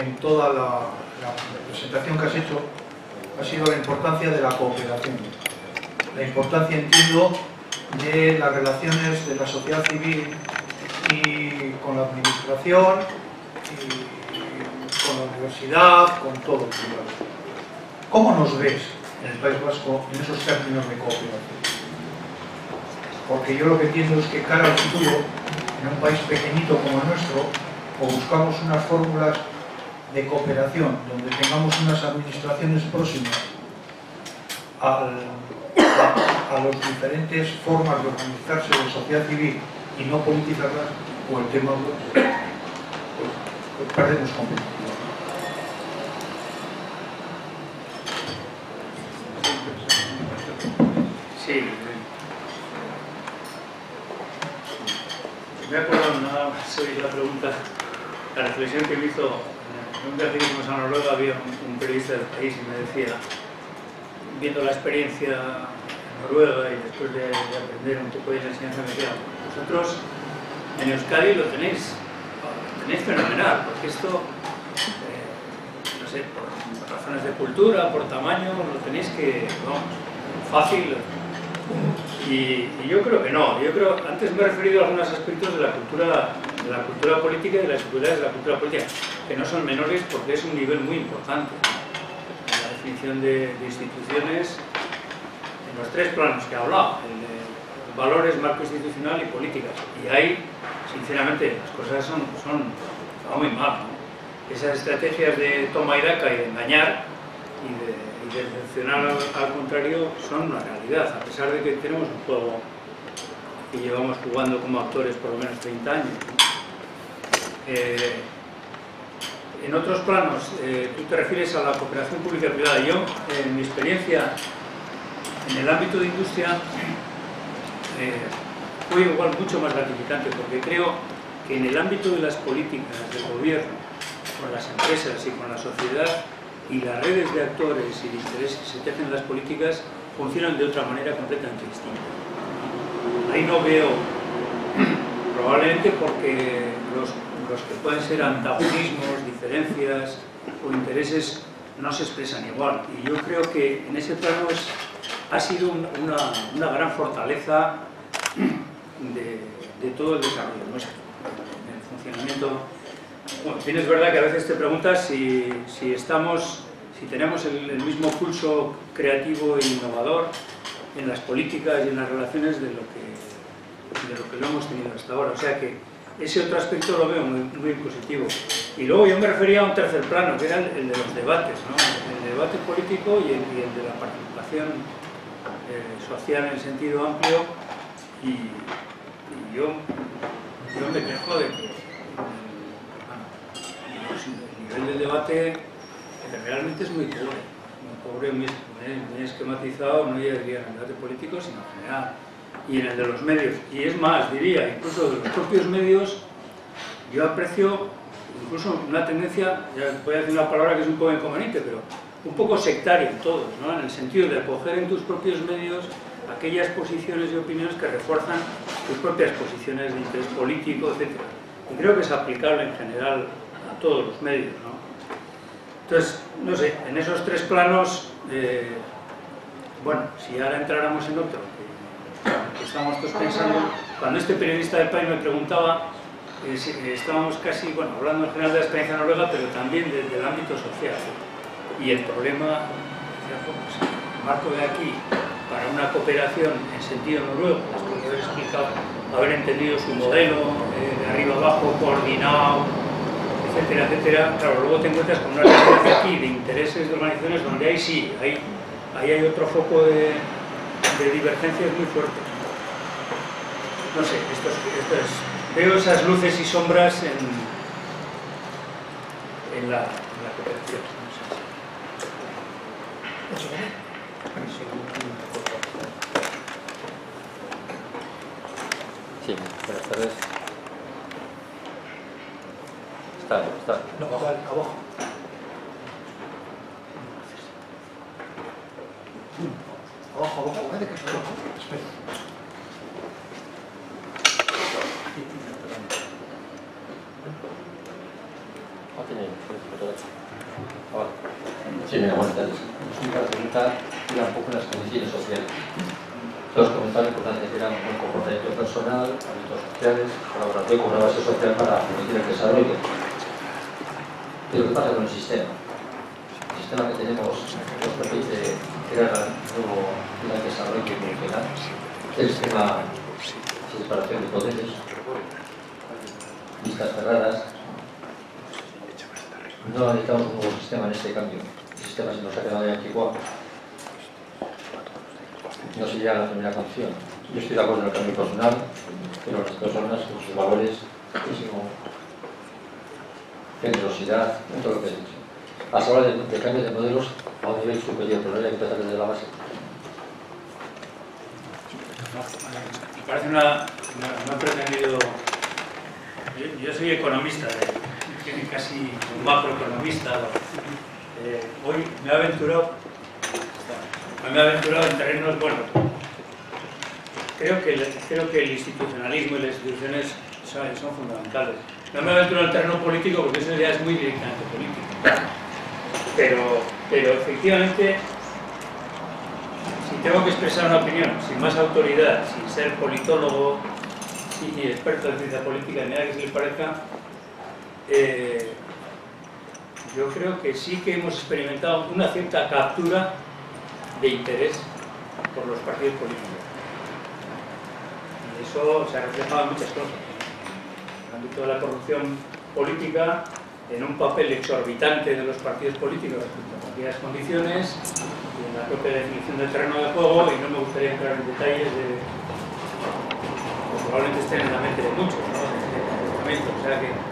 en toda la, presentación que has hecho ha sido la importancia de la cooperación. La importancia, entiendo, de las relaciones de la sociedad civil y con la administración, con la universidad, con todo el ¿Cómo nos ves en el País Vasco en esos términos de cooperación? Porque yo lo que entiendo es que cara al futuro, en un país pequeñito como el nuestro, o buscamos unas fórmulas de cooperación donde tengamos unas administraciones próximas a, las diferentes formas de organizarse de sociedad civil y no politizarlas, o el tema pues, pues perdemos competitividad. Sí, me acuerdo nada más sobre la pregunta, la reflexión que me hizo viaje que hicimos a Noruega había un, periodista del país y me decía, viendo la experiencia en Noruega y después de, aprender un poco de la enseñanza, me decía, vosotros en Euskadi lo tenéis, tenéis fenomenal, porque esto, eh, no sé, por, razones de cultura, por tamaño, lo tenéis que, vamos, fácil, y, yo creo que no. Yo creo, antes me he referido a algunos aspectos de la cultura, de la cultura política y de las dificultades de la cultura política, que no son menores porque es un nivel muy importante. La definición de, instituciones en los tres planos que he hablado, valores, marco institucional y políticas. Y ahí, sinceramente, las cosas son, son muy mal. Esas estrategias de toma y daca y de engañar y de decepcionar al, contrario son una realidad, a pesar de que tenemos un juego que llevamos jugando como actores por lo menos 30 años. Eh, en otros planos, eh, tú te refieres a la cooperación pública-privada. Yo, en mi experiencia en el ámbito de industria, eh, fue igual mucho más gratificante porque creo que en el ámbito de las políticas del gobierno, con las empresas y con la sociedad, y las redes de actores y de intereses que se tejen las políticas funcionan de otra manera completamente distinta. Ahí no veo, probablemente porque los, los que pueden ser antagonismos, diferencias o intereses no se expresan igual. Y yo creo que en ese plano es, ha sido una, una gran fortaleza de, de, todo el desarrollo nuestro, el funcionamiento bueno, es verdad que a veces te preguntas si, si estamos, si tenemos el, mismo pulso creativo e innovador en las políticas y en las relaciones de lo que, de lo, que lo hemos tenido hasta ahora. O sea que ese otro aspecto lo veo muy, muy positivo. Y luego yo me refería a un tercer plano, que era el, de los debates, el debate político y el, de la participación eh, social en sentido amplio. Y, yo, yo me quejo de que el nivel del debate realmente es muy pobre, muy pobre, muy, esquematizado, no ya diría el debate político, sino en general, y en el de los medios. Y es más, diría, incluso de los propios medios, yo aprecio incluso una tendencia, voy a decir una palabra que es un poco inconveniente, pero un poco sectaria en todos, ¿no? en el sentido de acoger en tus propios medios aquellas posiciones y opiniones que refuerzan tus propias posiciones de interés político, etc. Y creo que es aplicable en general todos los medios. ¿no? Entonces, no sé, en esos tres planos, eh, bueno, si ahora entráramos en otro, que, estamos todos pensando, cuando este periodista del país me preguntaba, eh, eh, estábamos casi, bueno, hablando en general de la experiencia noruega, pero también desde el ámbito social. Y el problema, pues, marco de aquí, para una cooperación en sentido noruego, de haber explicado, haber entendido su modelo, de arriba abajo, coordinado, etcétera, etcétera, claro, luego te encuentras con una realidad aquí de intereses de organizaciones donde ahí sí, ahí, ahí hay otro foco de, de divergencias muy fuerte. No sé, esto es, veo esas luces y sombras en, en, la, en la cooperación. Sí, buenas tardes. Está, está. No, abajo. abajo. Abajo, abajo. Vete que abajo. Espera. Ah. Sí, mira, buenas tardes. Es una pregunta era un poco las condiciones sociales. Todos comentaban la importancia que era un comportamiento personal, hábitos sociales, colaborativo con una base social para permitir el desarrollo. Pero ¿qué pasa con el sistema? El sistema que tenemos nos permite crear nuevo de desarrollo evolucionar. El sistema de separación de poderes, listas cerradas. No necesitamos un nuevo sistema en este cambio. El sistema se nos ha quedado ya anticuado. No se llega a la primera canción. Yo estoy de acuerdo en el cambio personal, pero las personas con sus valores, muchísimo generosidad, en todo lo que he dicho. La hora de, de cambio de modelos a un nivel superior, pero no hay que empezar desde la base. Me parece una... No, no he pretendido... Yo, yo soy economista, casi un macroeconomista. Eh, hoy me he aventurado... Me aventurado en terrenos, bueno, creo que, el, creo que el institucionalismo y las instituciones son, fundamentales. No me aventuro en el terreno político porque eso ya es muy directamente político. Pero, pero efectivamente si tengo que expresar una opinión sin más autoridad, sin ser politólogo y experto en ciencia política, ni nada que se le parezca, eh, yo creo que sí que hemos experimentado una cierta captura de interés por los partidos políticos. Y eso se ha reflejado en muchas cosas. En el ámbito de la corrupción política, en un papel exorbitante de los partidos políticos respecto a aquellas condiciones, y en la propia definición del terreno de juego, y no me gustaría entrar en detalles de pues probablemente estén en la mente de muchos, ¿no? Este o sea que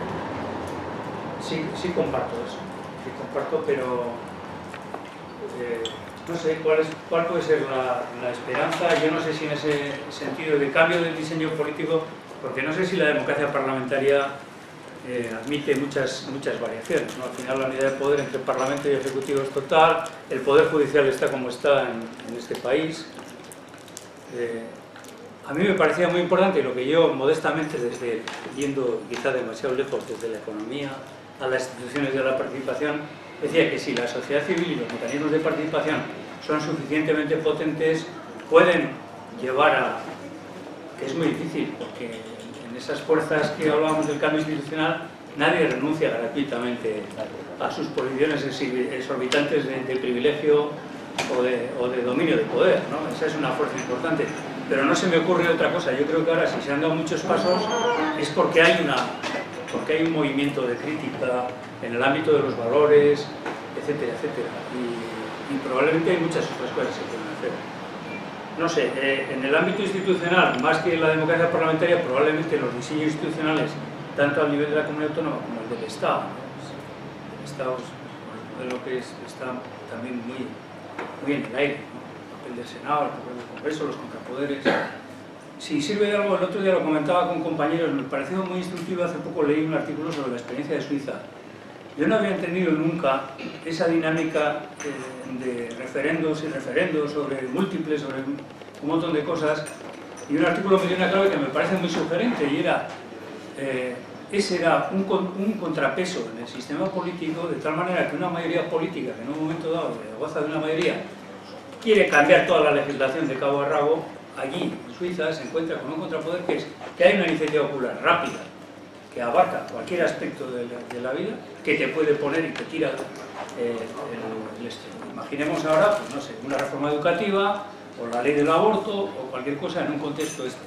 sí, sí comparto eso, sí comparto, pero eh, no sé cuál, puede ser la, esperanza, yo no sé si en ese sentido de cambio del diseño político, porque no sé si la democracia parlamentaria eh, admite muchas, muchas variaciones. Al final la unidad de poder entre Parlamento y Ejecutivo es total, el Poder Judicial está como está en, en este país. Eh, a mí me parecía muy importante lo que yo modestamente, desde yendo quizá demasiado lejos desde la economía a las instituciones de la participación, decía que si la sociedad civil y los mecanismos de participación son suficientemente potentes, pueden llevar a... es muy difícil, porque en esas fuerzas que hablábamos del cambio institucional, nadie renuncia gratuitamente a sus posiciones exorbitantes de, privilegio o de, dominio de poder. Esa es una fuerza importante. Pero no se me ocurre otra cosa. Yo creo que ahora, si se han dado muchos pasos, es porque hay, una, porque hay un movimiento de crítica en el ámbito de los valores, etcétera, etcétera. Y, probablemente hay muchas otras cosas que se pueden hacer no sé, eh, en el ámbito institucional, más que en la democracia parlamentaria, probablemente los diseños institucionales, tanto a nivel de la comunidad autónoma como el del Estado, ¿no? el Estado es lo que es, está también muy, muy en el aire, el papel del Senado, el papel del Congreso, los contrapoderes. Si sirve de algo, el otro día lo comentaba con compañeros, me pareció muy instructivo, hace poco leí un artículo sobre la experiencia de Suiza, yo no había entendido nunca esa dinámica eh, de referendos y referendos sobre múltiples, sobre un montón de cosas, y un artículo me dio una clave que me parece muy sugerente, y era, eh, ese era un, un, contrapeso en el sistema político, de tal manera que una mayoría política, que en un momento dado goza de una mayoría, quiere cambiar toda la legislación de cabo a rabo, allí, en Suiza, se encuentra con un contrapoder que es que hay una iniciativa popular rápida, que abarca cualquier aspecto de la, vida, que te puede poner y te tira eh, el, el estreno. Imaginemos ahora, pues no sé, una reforma educativa, o la ley del aborto, o cualquier cosa en un contexto este.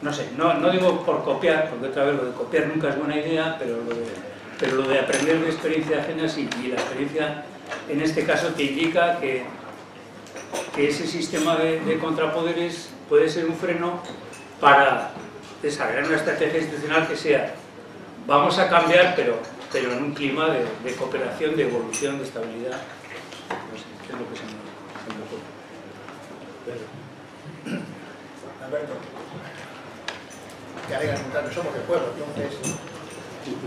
No sé, no, no digo por copiar, porque otra vez lo de copiar nunca es buena idea, pero lo de, pero lo de aprender de experiencia ajena sí, y la experiencia en este caso te indica que, que ese sistema de contrapoderes puede ser un freno para desarrollar una estrategia institucional que sea vamos a cambiar, pero, pero en un clima de, de cooperación, de evolución, de estabilidad. No sé, ¿qué es lo que se me, se? Alberto, mucho, somos del pueblo, entonces...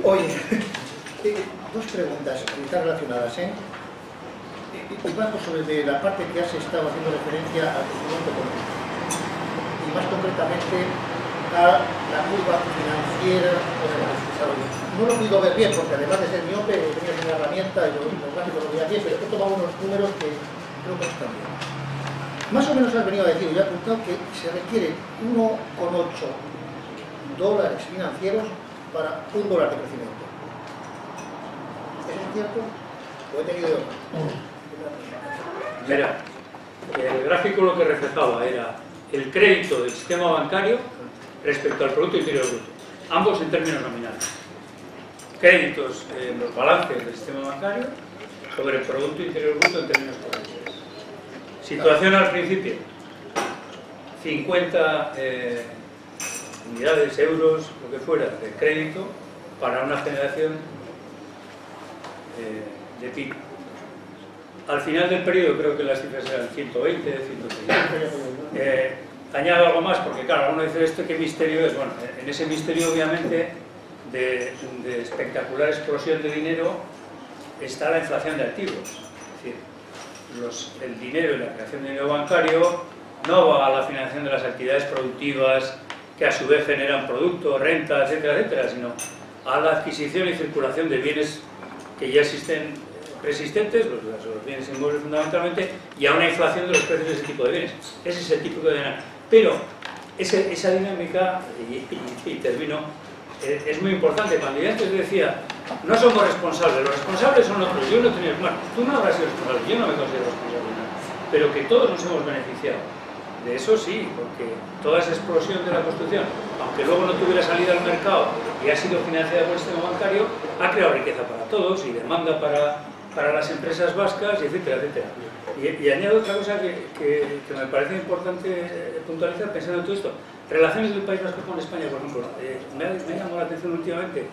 Oye, dos preguntas, están relacionadas, ¿eh? Y vamos sobre de la parte que has estado haciendo referencia al crecimiento económico. Más concretamente, a la curva financiera de desarrollo. No lo podido ver bien porque además de ser miope tenía una herramienta y los gráficos lo veía bien, pero he tomado unos números que creo que están bien. Más o menos has venido a decir, y he apuntado que se requiere 1,8 dólares financieros para un dólar de crecimiento. ¿Eso es cierto? ¿O he tenido otro? Mira, el gráfico lo que reflejaba era el crédito del sistema bancario respecto al Producto Interior Bruto, ambos en términos nominales. Créditos en los balances del sistema bancario sobre el Producto Interior Bruto en términos corrientes. Situación al principio, 50 eh, unidades, euros, lo que fuera, de crédito para una generación eh, de PIB. Al final del periodo creo que las cifras eran 120, 130. Añado algo más porque claro, uno dice esto qué misterio es. Bueno, en ese misterio obviamente de, espectacular explosión de dinero está la inflación de activos. Es decir, el dinero y la creación de dinero bancario no va a la financiación de las actividades productivas que a su vez generan producto, renta, etcétera, etcétera, sino a la adquisición y circulación de bienes que ya existen preexistentes, los, bienes inmuebles fundamentalmente, y a una inflación de los precios de ese tipo de bienes. Ese es el tipo de dinámica. Pero esa dinámica, y, termino, eh, es muy importante. Cuando yo antes decía, no somos responsables, los responsables son otros, yo no he tenido, bueno, tú no habrás sido responsable, yo no me considero responsable de nada, pero que todos nos hemos beneficiado. De eso sí, porque toda esa explosión de la construcción, aunque luego no tuviera salida al mercado y ha sido financiada por el sistema bancario, ha creado riqueza para todos y demanda para, para las empresas vascas, etcétera, etcétera. Y, añado otra cosa que, me parece importante eh, puntualizar pensando en todo esto. Relaciones del País Vasco con España, por ejemplo, eh, me, ha, ha llamado la atención últimamente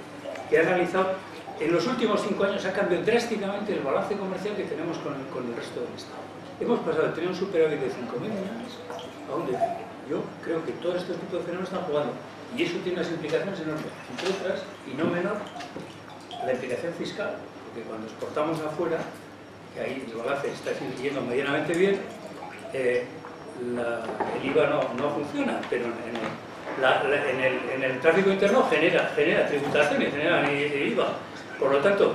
que he analizado, en los últimos cinco años ha cambiado drásticamente el balance comercial que tenemos con, el resto del Estado. Hemos pasado de tener un superávit de 5.000 millones a un déficit. Yo creo que todos estos tipos de fenómenos están jugando y eso tiene unas implicaciones enormes, entre otras, y no menor, la implicación fiscal, porque cuando exportamos afuera, que ahí el balance está yendo medianamente bien, eh, el IVA no, no funciona, pero en, el, en el- tráfico interno genera, genera tributaciones, genera IVA. Por lo tanto,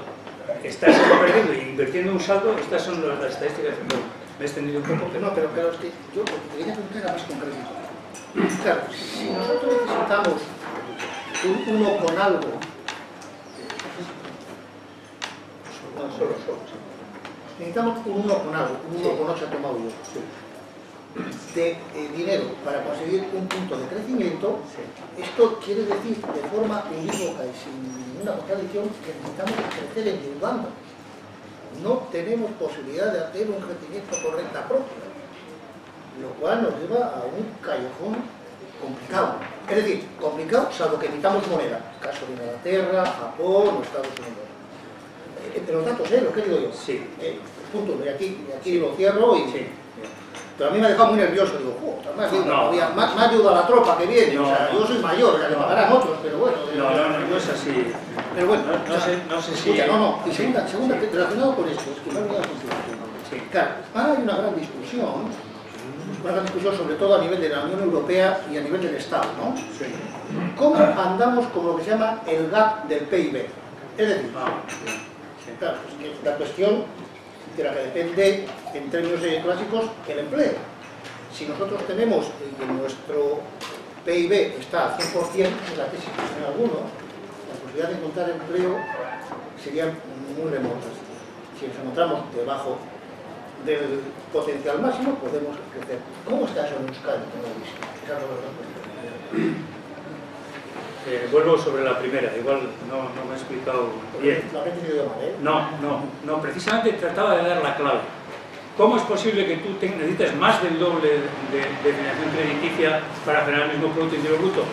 estás perdiendo y invirtiendo un saldo, estas son las estadísticas. Bueno, me he extendido un poco, pero No, pero claro, es que yo quería preguntar más concreto. Claro, si nosotros necesitamos un uno con algo, solo, solo. necesitamos un uno con algo, un uno con ocho tomado yo, de eh, dinero para conseguir un punto de crecimiento, esto quiere decir de forma unívoca y sin ninguna contradicción que necesitamos crecer endeudando. No tenemos posibilidad de hacer un crecimiento por renta propia, lo cual nos lleva a un callejón complicado. Es decir, complicado salvo que necesitamos moneda, caso de Inglaterra, Japón o Estados Unidos. Eh, Entre los datos, ¿eh? Lo que digo yo. Sí, Eh, punto, y aquí, y aquí lo cierro y... sí. Pero a mí me ha dejado muy nervioso, digo, "Joder, más, ayuda, No. todavía, más, más ayuda a la tropa que viene, o sea, yo soy mayor, sea, que pagarán otros, pero bueno. No, no, no, no es así. Pero bueno, No, no o sea, sé, no sé si... Escucha, no, no, y segunda, segunda, relacionado con esto, es que me ha olvidado. Sí. Claro, ahora hay una gran discusión, una gran discusión sobre todo a nivel de la Unión Europea y a nivel del Estado, ¿no? Sí. ¿Cómo andamos con lo que se llama el gap del PIB? Es decir, Ah, sí. Es la cuestión de la que depende, en términos clásicos, el empleo. Si nosotros tenemos eh, que nuestro PIB está al 100%, es la tesis que tiene algunos, la posibilidad de encontrar empleo serían muy remotas. Si nos encontramos debajo del potencial máximo, podemos crecer. ¿Cómo está eso en Euskadi? como? Esa. Eh, vuelvo sobre la primera, igual no, no me he explicado bien. ¿eh? No, no, no, precisamente trataba de dar la clave. ¿Cómo es posible que tú te- necesites más del doble de, de financiación crediticia para generar el mismo Producto Interior Bruto?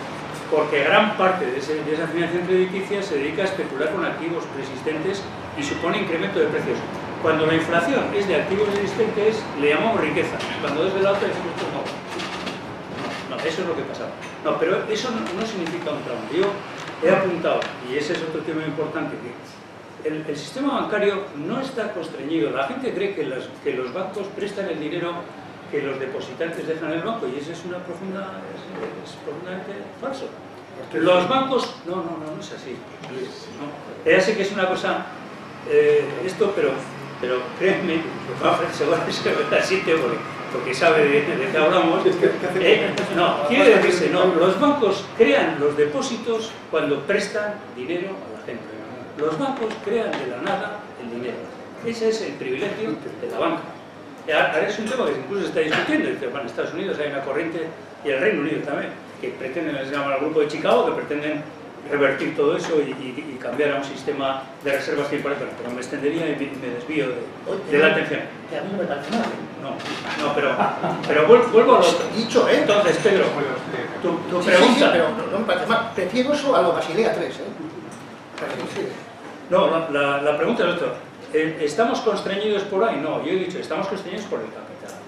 Porque gran parte de, ese- de esa financiación crediticia se dedica a especular con activos preexistentes y supone incremento de precios. Cuando la inflación es de activos existentes, le llamamos riqueza. Cuando es de la otra, decimos que no. No, eso es lo que pasaba. No, pero eso no, no significa un trauma. Yo he apuntado, y ese es otro tema importante, que el, el sistema bancario no está constreñido. La gente cree que, las- que los bancos prestan el dinero que los depositantes dejan el banco y eso es una profunda es, profundamente falso. Los bancos, no, no, no, no es así. No. Ya sé que es una cosa, eh, esto, pero, pero créeme, seguramente se sitio porque, porque sabe de, de, qué hablamos. Eh, no, quiere decirse, no, los bancos crean los depósitos cuando prestan dinero a la gente. Los bancos crean de la nada el dinero. Ese es el privilegio de la banca. Ahora es un tema que incluso se está discutiendo. En Estados Unidos hay una corriente, y el Reino Unido también, que pretenden, se llama el grupo de Chicago, que pretenden revertir todo eso y, y, y cambiar a un sistema de reservas que pero, pero me extendería y me, me desvío de, de, la atención. Que a mí no me parece mal. No, no pero, pero vuelvo a lo otro. Dicho, ¿eh? Entonces, Pedro, tu, tu sí, pregunta... Sí, sí, pero no, no, me parece mal. Prefiero eso a lo Basilea 3, ¿eh? No, la, la, la pregunta es otra. Eh, ¿Estamos constreñidos por ahí? No, yo he dicho, estamos constreñidos por el capital.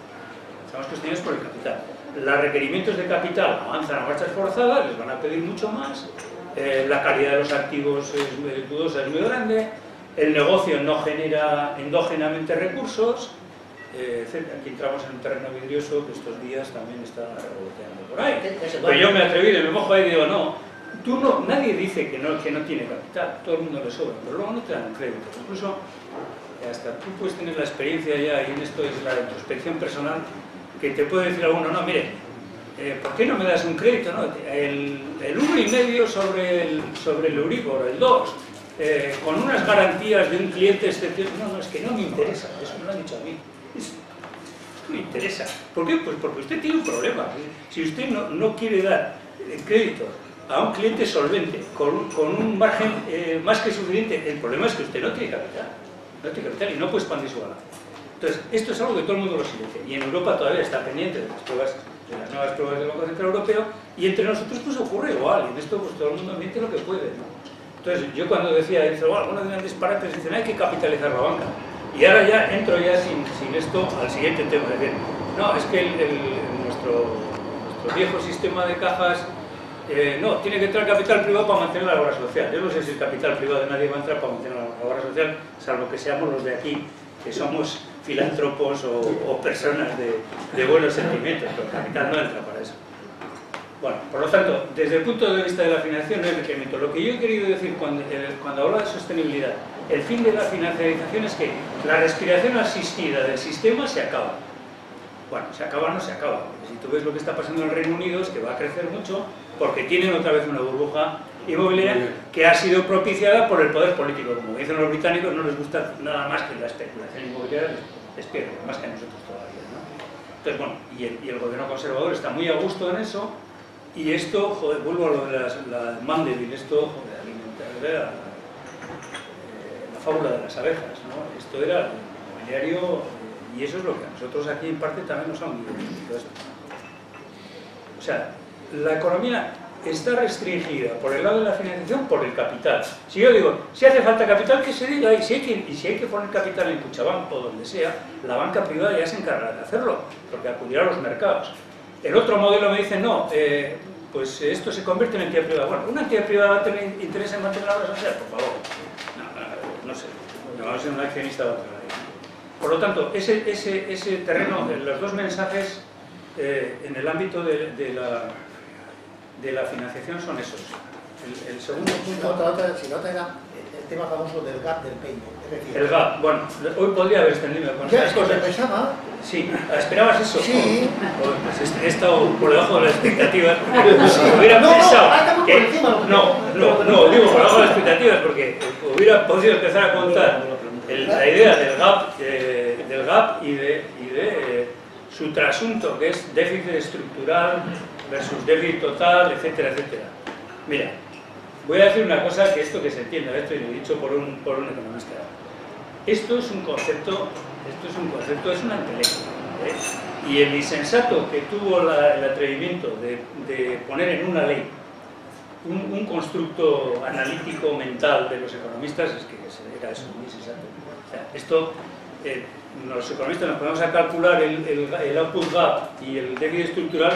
Estamos constreñidos por el capital. Los requerimientos de capital avanzan a marchas forzadas, les van a pedir mucho más, eh, la calidad de los activos es muy dudosa, es muy grande, el negocio no genera endógenamente recursos, eh, etc. Aquí entramos en un terreno vidrioso que estos días también está revoloteando por ahí. Pero yo me y me mojo ahí y digo, no, tú no, nadie dice que no, que no tiene capital, todo el mundo le sobra, pero luego no te dan crédito. Incluso hasta tú puedes tener la experiencia ya, y en esto es la introspección personal, que te puede decir a uno, no, mire, eh, ¿por qué no me das un crédito? No? El, el 1,5 sobre el, sobre el Euribor, el 2, eh, con unas garantías de un cliente excepcional. No, no, es que no me interesa, eso me lo han dicho a mí. no me interesa. ¿Por qué? Pues porque usted tiene un problema. Si usted no, no quiere dar crédito a un cliente solvente, con, con un margen eh, más que suficiente, el problema es que usted no tiene capital. No tiene capital y no puede expandir su balance. Entonces, esto es algo que todo el mundo lo silencia. Y en Europa todavía está pendiente de las pruebas de las nuevas pruebas del Banco Central Europeo, y entre nosotros pues ocurre igual, y en esto pues todo el mundo miente lo que puede. ¿no? Entonces yo cuando decía, dice, bueno, algunos de disparates dicen hay que capitalizar la banca, y ahora ya entro ya sin, esto al siguiente tema, es decir, no, es que nuestro, nuestro viejo sistema de cajas eh, no, tiene que entrar capital privado para mantener la obra social. Yo no sé si el capital privado de nadie va a entrar para mantener la obra social, salvo que seamos los de aquí, que somos filántropos o, personas de, de, buenos sentimientos, pero el capital no entra para eso. Bueno, por lo tanto, desde el punto de vista de la financiación no hay requerimiento. Lo que yo he querido decir cuando, eh, cuando hablo de sostenibilidad, el fin de la financiarización es que la respiración asistida del sistema se acaba. Bueno, se acaba o no se acaba. Porque si tú ves lo que está pasando en el Reino Unido es que va a crecer mucho porque tienen otra vez una burbuja inmobiliaria que ha sido propiciada por el poder político. Como dicen los británicos, no les gusta nada más que la especulación inmobiliaria les pierde, más que a nosotros todavía. ¿no? Entonces, bueno, y el, y el, gobierno conservador está muy a gusto en eso, y esto, joder, vuelvo a lo de las, la Mandeville, esto, joder, alimentar, era la, la fábula de las abejas, ¿no? Esto era el inmobiliario, y eso es lo que a nosotros aquí en parte también nos ha unido. O sea, la economía está restringida por el lado de la financiación por el capital. Si yo digo, si hace falta capital, que se diga, y si hay que, poner capital en Cuchabán o donde sea, la banca privada ya se encargará de hacerlo, porque acudirá a los mercados. El otro modelo me dice, no, eh, pues esto se convierte en entidad privada. Bueno, ¿una entidad privada va a tener interés en mantener la obra social? Por favor. No, no, no sé. No va a ser un accionista de otra Por lo tanto, ese, ese, ese terreno, los dos mensajes eh, en el ámbito de, de la de la financiación son esos. El, el segundo punto... Otra, otra, si la otra era el tema famoso del gap del peine. Decir, el gap, bueno, hoy podría haber extendido con ya, esas cosas. Pensaba, Sí, ¿esperabas eso? Sí. Pues he estado por debajo de las expectativas. Sí. Hubiera No, no, pensado ahora que... encima, no, No, no, no, digo por debajo de las expectativas porque hubiera podido empezar a contar el- la idea del gap, eh, del gap y de, y de eh, su trasunto, que es déficit estructural versus déficit total, etcétera, etcétera. Mira, voy a decir una cosa que esto que se entienda, esto y lo he dicho por un, por un economista. Esto es un concepto, esto es un concepto, es una entelequia. ¿eh? Y el insensato que tuvo la- el atrevimiento de, de poner en una ley un, un constructo analítico mental de los economistas es que era eso, muy insensato. O sea, esto, eh, los economistas nos ponemos a calcular el, el, el output gap y el déficit estructural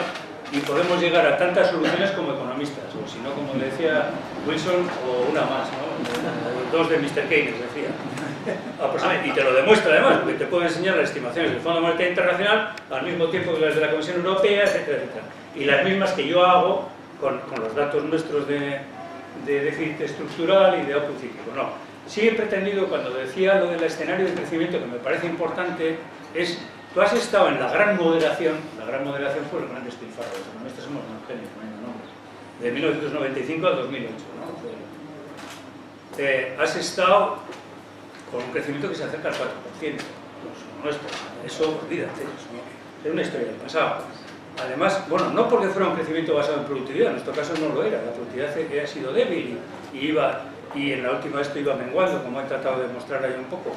y podemos llegar a tantas soluciones como economistas, o si no, como decía Wilson, o una más, ¿no? O dos de Mr. Keynes, decía. Aproximadamente. Y te lo demuestra además, porque te puedo enseñar las estimaciones del Fondo Monetario Internacional al mismo tiempo que las de la Comisión Europea, etcétera, etcétera. Y las mismas que yo hago con, con los datos nuestros de, de déficit estructural y de output cíclico. No. Sí he pretendido, cuando decía lo del escenario de crecimiento, que me parece importante, es, tú has estado en la gran moderación, la gran moderación fue el gran despilfarro, los economistas somos genio, nombres, de 1995 al 2008. ¿no? Has estado con un crecimiento que se acerca al 4%, no, no es eso olvídate, es una historia del pasado. Además, bueno, no porque fuera un crecimiento basado en productividad, en nuestro caso no lo era, la productividad ha sido débil y, iba, y en la última esto iba menguando, como he tratado de mostrar ahí un poco.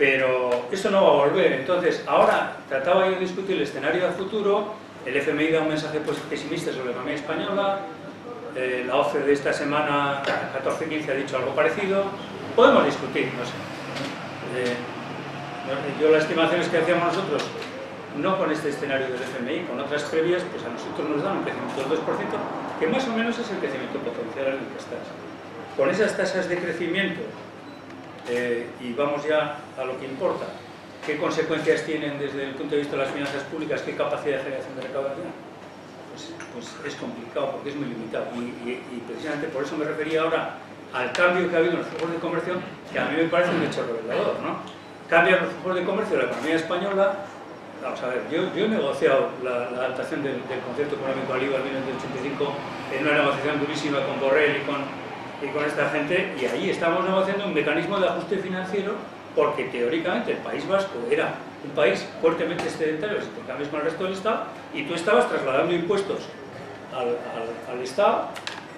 Pero eso no va a volver, entonces ahora trataba yo de discutir el escenario del futuro, el FMI da un mensaje pesimista sobre la economía española, eh, la OCDE de esta semana, 14-15, ha dicho algo parecido, podemos discutir, no sé. Eh, yo las estimaciones que hacíamos nosotros no con este escenario del FMI, con otras previas, pues a nosotros nos dan un crecimiento del 2%, que más o menos es el crecimiento potencial en el que estás. Con esas tasas de crecimiento, eh, y vamos ya a lo que importa, ¿qué consecuencias tienen desde el punto de vista de las finanzas públicas, qué capacidad de generación de recaudación? Pues, pues es complicado, porque es muy limitado. Y, precisamente por eso me refería ahora al cambio que ha habido en los flujos de comercio, que a mí me parece un hecho revelador, ¿no? Cambian los flujos de comercio la economía española Vamos a ver, yo, he negociado la, adaptación del, concepto económico al IVA en 1985 en una negociación durísima con Borrell y con, y con esta gente, y ahí estamos negociando un mecanismo de ajuste financiero porque teóricamente el País Vasco era un país fuertemente excedentario si te con el resto del Estado y tú estabas trasladando impuestos al, Estado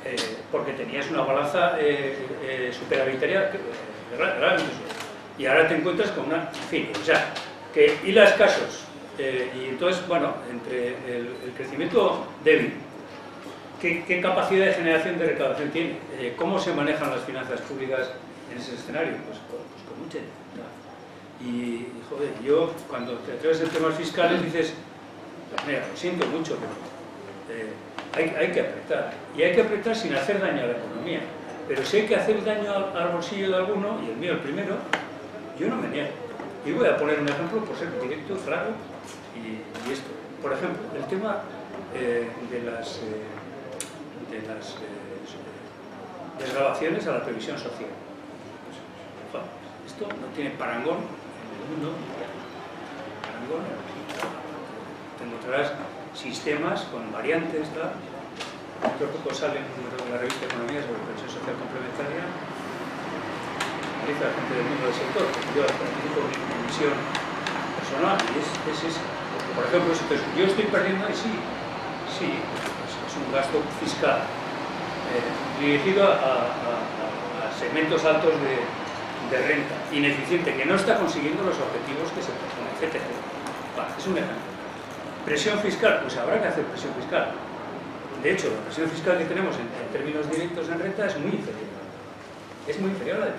eh, porque tenías una balanza eh, eh, superavitaria y ahora te encuentras con una... En fin, o sea, que hilas casos eh, y entonces, bueno, entre el, crecimiento débil, ¿qué, capacidad de generación de recaudación tiene? Eh, ¿Cómo se manejan las finanzas públicas en ese escenario? Pues, pues con mucha y, joder, yo cuando te atreves en temas fiscales dices, mira, lo siento mucho, pero eh, hay, que apretar. Y hay que apretar sin hacer daño a la economía. Pero si hay que hacer daño al, bolsillo de alguno, y el mío el primero, yo no me niego. Y voy a poner un ejemplo por ser directo, claro, y, esto. Por ejemplo, el tema eh, de las, de las eh, desgrabaciones a la previsión social. esto no tiene parangón en el mundo. Parangón. Te encontrarás sistemas con variantes, tal. Poco sale de la revista Economía sobre previsión social complementaria. Analiza la gente del mundo del sector. Yo participo en mi comisión personal y es, es por ejemplo, yo estoy perdiendo, y sí, sí, es un gasto fiscal eh, dirigido a, segmentos altos de, renta, ineficiente, que no está consiguiendo los objetivos que se proponen, etc. es un ejemplo. Presión fiscal, pues habrá que hacer presión fiscal. De hecho, la presión fiscal que tenemos en, términos directos en renta es muy inferior. Es muy inferior a la de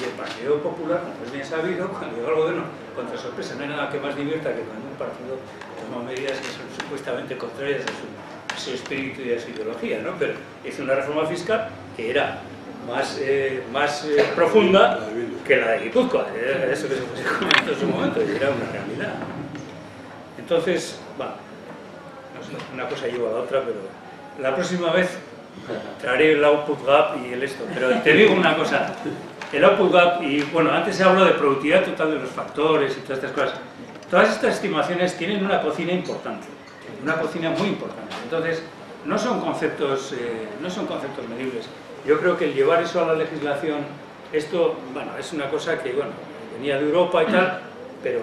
y el Partido Popular, como es bien sabido, cuando llega al gobierno, contra sorpresa, no hay nada que más divierta que cuando un partido toma medidas que son supuestamente contrarias a su, espíritu y a su ideología, ¿no? Pero hizo una reforma fiscal que era más, eh, más eh, profunda que la de Guipúzcoa, era eso que se comentó en su momento, y era una realidad. Entonces, bueno, una cosa lleva a la otra, pero la próxima vez traeré el output gap y el esto, pero te digo una cosa, el output gap, y bueno, antes se habló de productividad total de los factores y todas estas cosas. Todas estas estimaciones tienen una cocina importante, una cocina muy importante. Entonces, no son conceptos, eh, no son conceptos medibles. Yo creo que el llevar eso a la legislación, esto, bueno, es una cosa que, bueno, venía de Europa y tal, pero,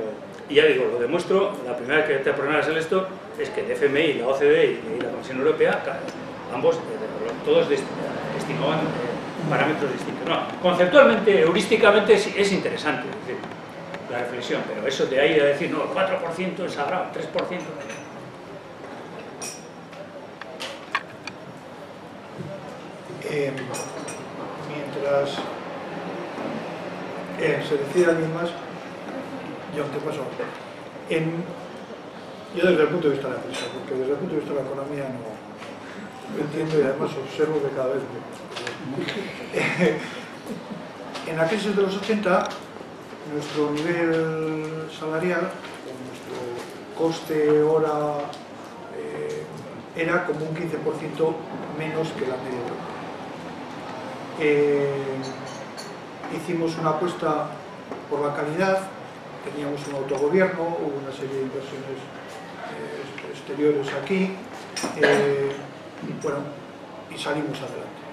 y ya digo, lo demuestro, la primera que te pones el esto es que el FMI, la OCDE y la Comisión Europea, ambos, eh, todos estimaban eh, parámetros distintos. No, conceptualmente, heurísticamente es, interesante la reflexión, pero eso de ahí a decir, no, el 4% es sagrado, 3%... Eh, mientras eh, se decide alguien más, yo te paso. En, yo desde el punto de vista de la empresa, porque desde el punto de vista de la economía no entiendo y además observo que cada vez en la crisis de los 80, nuestro nivel salarial, nuestro coste hora, eh, era como un 15% menos que la media europea. Eh, hicimos una apuesta por la calidad, teníamos un autogobierno, hubo una serie de inversiones eh, exteriores aquí, eh, y bueno, y salimos adelante.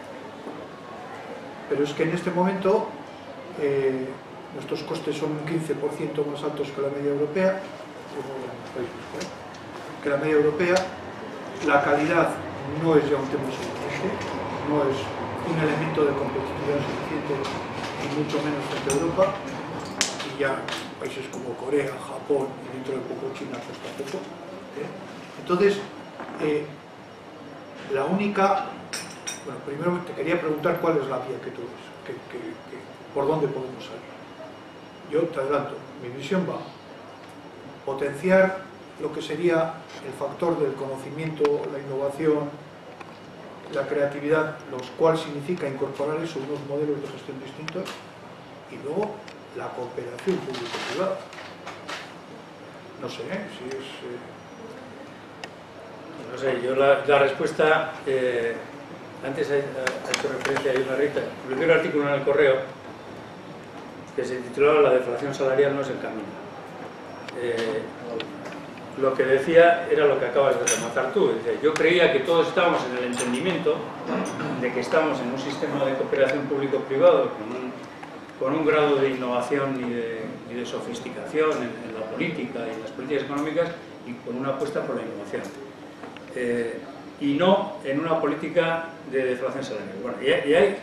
Pero es que en este momento eh, nuestros costes son un 15% más altos que la media europea, que la media europea, la calidad no es ya un tema suficiente, no es un elemento de competitividad suficiente y mucho menos frente a Europa y ya países como Corea, Japón y dentro de poco China pues tampoco ¿eh? entonces eh, la única bueno, primero te quería preguntar cuál es la vía que tú ves que, por dónde podemos salir yo te adelanto, mi visión va potenciar lo que sería el factor del conocimiento, la innovación, la creatividad, lo cual significa incorporar eso unos modelos de gestión distintos y luego la cooperación público-privada. No sé ¿eh? si es... Eh... No sé, yo la, respuesta, eh, antes ha, hecho referencia a una Rita, un artículo en el correo que se titulaba La deflación salarial no es el camino. Eh, lo que decía era lo que acabas de rematar tú. Yo creía que todos estábamos en el entendimiento de que estamos en un sistema de cooperación público-privado con un, con un grado de innovación y de, y de sofisticación en, en, la política y en las políticas económicas y con una apuesta por la innovación. Eh, y no en una política de deflación salarial. Bueno, y, y hay,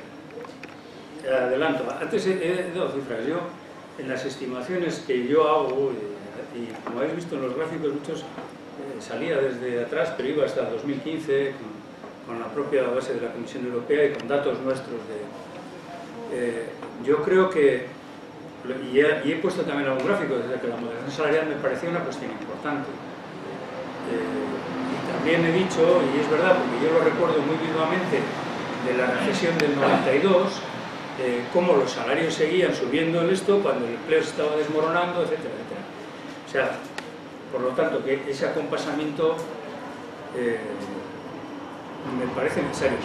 adelanto, antes he, dado cifras. Yo, en las estimaciones que yo hago, y como habéis visto en los gráficos muchos eh, salía desde atrás pero iba hasta 2015 con, la propia base de la Comisión Europea y con datos nuestros de eh, yo creo que y he, puesto también algún gráfico desde que la moderación salarial me parecía una cuestión importante eh, también he dicho y es verdad porque yo lo recuerdo muy vivamente de la recesión del 92 eh, cómo los salarios seguían subiendo en esto cuando el empleo se estaba desmoronando, etcétera, etcétera. O sea, por lo tanto, que ese acompasamiento eh, me parece necesario,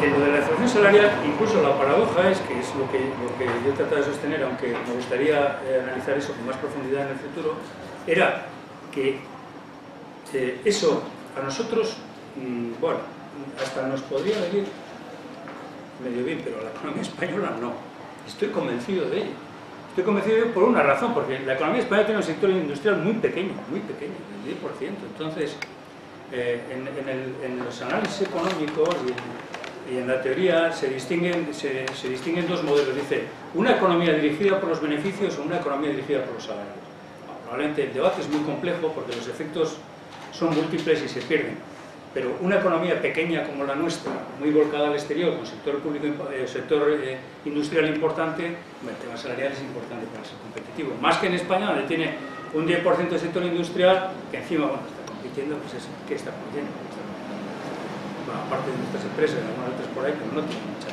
pero lo de la inflación salarial, incluso la paradoja es, que es lo que, lo que yo he tratado de sostener, aunque me gustaría eh, analizar eso con más profundidad en el futuro, era que eh, eso a nosotros, mmm, bueno, hasta nos podría venir medio bien, pero a la economía española no. Estoy convencido de ello. Estoy convencido por una razón, porque la economía española tiene un sector industrial muy pequeño, muy pequeño, del 10%. Entonces, eh, en, los análisis económicos y en, la teoría se distinguen, se, distinguen dos modelos. Dice, una economía dirigida por los beneficios o una economía dirigida por los salarios. Probablemente el debate es muy complejo porque los efectos son múltiples y se pierden pero una economía pequeña como la nuestra, muy volcada al exterior, con sector público, eh, sector eh, industrial importante, el tema salarial es importante para ser competitivo. Más que en España, donde tiene un 10% de sector industrial, que encima, bueno, está compitiendo, pues es, ¿qué está compitiendo? Bueno, aparte de nuestras empresas, algunas otras por ahí, pero no tiene mucha...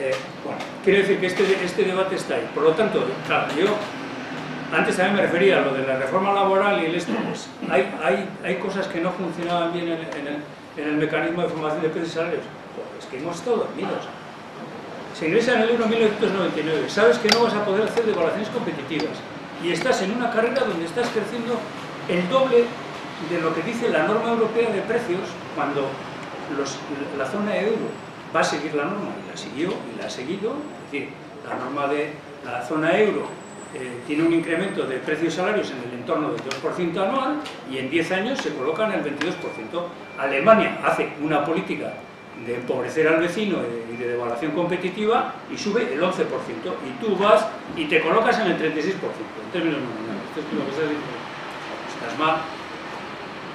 Eh, bueno, quiero decir que este, este debate está ahí. Por lo tanto, claro, yo antes también me refería a lo de la reforma laboral y el esto, pues hay, hay, hay cosas que no funcionaban bien en, el, en el, mecanismo de formación de precios y salarios. Pues es que hemos estado dormidos. Se ingresa en el euro 1999, sabes que no vas a poder hacer devaluaciones competitivas y estás en una carrera donde estás creciendo el doble de lo que dice la norma europea de precios cuando la zona euro va a seguir la norma y la siguió y la ha seguido, es decir, la norma de la zona euro eh, tiene un incremento de precios salarios en el entorno del 2% anual y en 10 años se coloca en el 22%. Alemania hace una política de empobrecer al vecino y de devaluación competitiva y sube el 11%. Y tú vas y te colocas en el 36%, en términos nominales. Esto es lo que estás mal.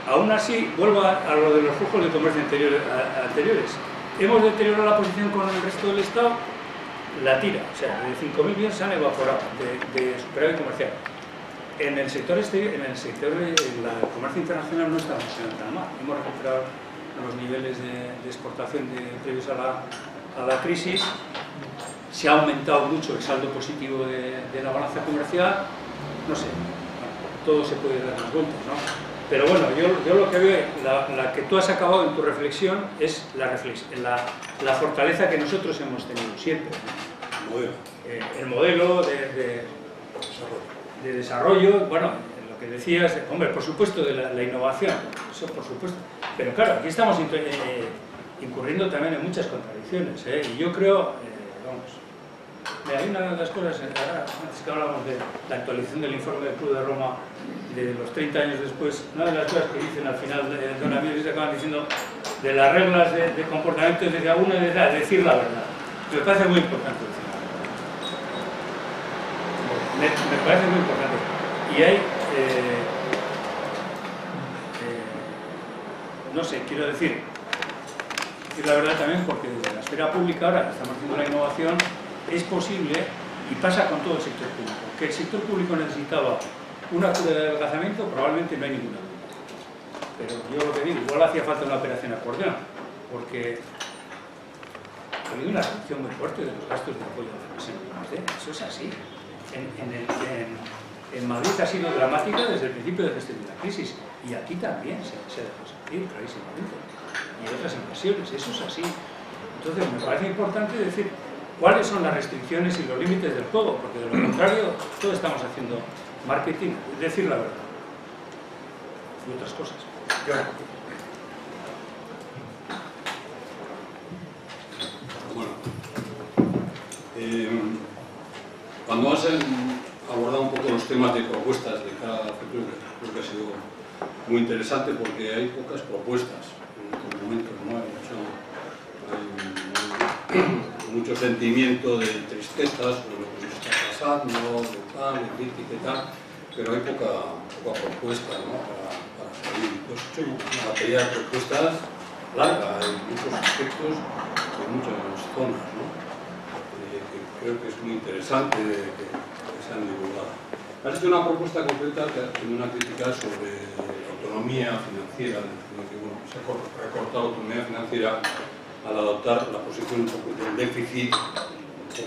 Aún así, vuelvo a, lo de los flujos de comercio anteriores. Hemos deteriorado la posición con el resto del Estado la tira, o sea, de 5.000 millones se han evaporado de, de superávit comercial. En el sector exterior, en el sector de la comercio internacional no estamos tan mal. Hemos recuperado los niveles de, de exportación de, previos a la, a la crisis. se ha aumentado mucho el saldo positivo de, la balanza comercial, no sé, todo se puede dar las vueltas, ¿no? Pero bueno, yo, lo que veo, la, que tú has acabado en tu reflexión es la, la, fortaleza que nosotros hemos tenido siempre. Eh, el modelo de, de, desarrollo, bueno, lo que decías, hombre, por supuesto de la, innovación, eso por supuesto. Pero claro, aquí estamos eh, incurriendo también en muchas contradicciones, ¿eh? y yo creo, hay una de las cosas, antes que hablábamos de la actualización del informe del Club de Roma de los 30 años después, una de las cosas que dicen al final de Don Amir se acaban diciendo de las reglas de, comportamiento desde alguna de decir la verdad. Me parece muy importante decir la. Me, parece muy importante. Y hay, eh, eh, no sé, quiero decir, decir la verdad también porque desde la esfera pública ahora estamos haciendo la innovación es posible, y pasa con todo el sector público, que el sector público necesitaba una cura de adelgazamiento, probablemente no hay ninguna duda. Pero yo lo que digo, igual hacía falta una operación acordeón, porque ha habido una reducción muy fuerte de los gastos de apoyo a la empresas. Eso es así. En, Madrid ha sido dramática desde el principio de gestión de la crisis, y aquí también se, se dejado sentir clarísimamente. Y otras inversiones, eso es así. Entonces me parece importante decir, cuáles son las restricciones y los límites del juego, porque de lo contrario, todos estamos haciendo marketing, decir la verdad. Y otras cosas. Bueno, eh, cuando has abordado un poco los temas de propuestas de cada creo que ha sido muy interesante porque hay pocas propuestas en estos momentos, ¿no? hay sentimiento de tristeza sobre lo que nos está pasando, de tal, de crítica y tal, pero hay poca, poca propuesta ¿no? para, para salir. Pues hecho una batería de propuestas larga en muchos aspectos, en muchas zonas, ¿no? Eh, creo que es muy interesante que, que sean divulgadas. Has hecho una propuesta que tiene una crítica sobre autonomía financiera, bueno, se ha recortado autonomía financiera al adoptar la posición del déficit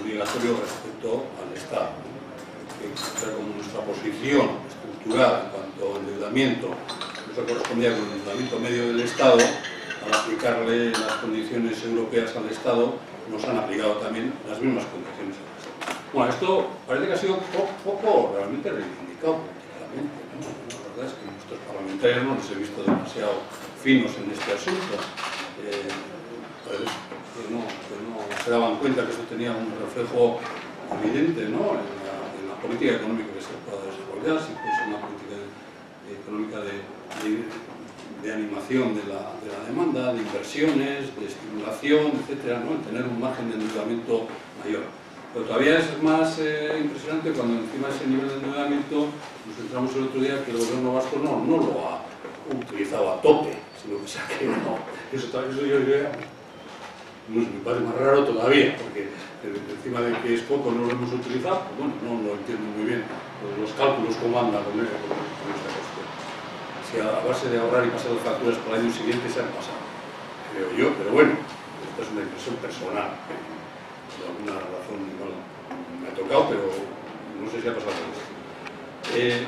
obligatorio respecto al Estado. Que como nuestra posición estructural en cuanto a endeudamiento no se correspondía con el endeudamiento medio del Estado, al aplicarle las condiciones europeas al Estado, nos han aplicado también las mismas condiciones al. Bueno, esto parece que ha sido poco, realmente reivindicado políticamente. La verdad es que nuestros parlamentarios no los he visto demasiado finos en este asunto. Eh, que no, se daban cuenta que eso tenía un reflejo evidente en, la, política económica que se pueda desarrollar, si fuese una política económica de, animación de la, demanda, de inversiones, de estimulación, etcétera, ¿no? tener un margen de endeudamiento mayor. Pero todavía es más eh, impresionante cuando encima de ese nivel de endeudamiento nos entramos el otro día que el gobierno vasco no, no lo ha utilizado a tope, sino que se ha quedado. Eso, eso yo diría no me parece más raro todavía, porque encima de que es poco no lo hemos utilizado, pues bueno, no lo entiendo muy bien los cálculos cómo andan con, esta cuestión. Si a base de ahorrar y pasar las facturas para el año siguiente se han pasado, creo yo, pero bueno, esta es una impresión personal, por alguna razón igual me ha tocado, pero no sé si ha pasado. Eh,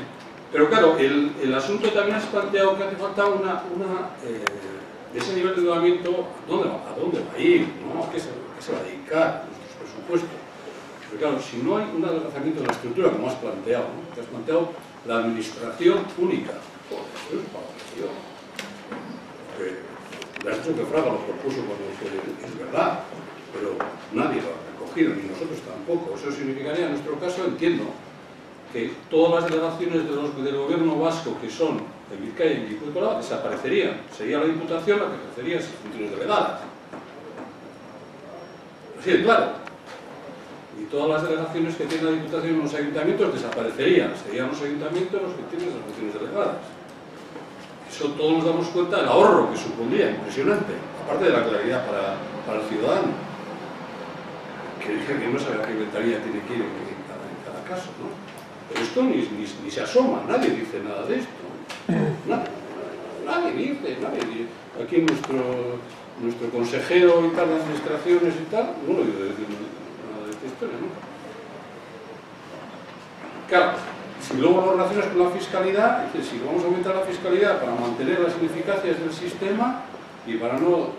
pero claro, el, el, asunto también has planteado que hace falta una, una eh, ese nivel de endeudamiento, ¿a dónde va, a, dónde va a ir? ¿no? ¿A, qué se, va a dedicar nuestros presupuestos? Pero claro, si no hay un adelgazamiento de la estructura, como has planteado, ¿no? que has planteado la administración única, pues eso es para que le has dicho que Fraga lo propuso cuando es verdad, pero nadie lo ha recogido, ni nosotros tampoco. Eso significaría, en nuestro caso, entiendo, que todas las delegaciones de los, del gobierno vasco que son de Vizcaya y Guipúzcoa desaparecerían. Sería la Diputación la que ejercería esas funciones delegadas. Así de claro. Y todas las delegaciones que tiene la Diputación en los ayuntamientos desaparecerían. Serían los ayuntamientos los que tienen esas funciones delegadas. Eso todos nos damos cuenta del ahorro que supondría, impresionante. Aparte de la claridad para, para el ciudadano. Que dije que no sabe a qué inventaría tiene que ir en cada, en cada caso, ¿no? Pero esto ni, ni, ni se asoma, nadie dice nada de esto. Nadie dice, nadie dice. Aquí nuestro, nuestro consejero y tal de administraciones y tal, no lo digo decir nada de esto. historia, ¿no? Claro, si luego lo relacionas con la fiscalidad, dices, si vamos a aumentar la fiscalidad para mantener las ineficacias del sistema y para no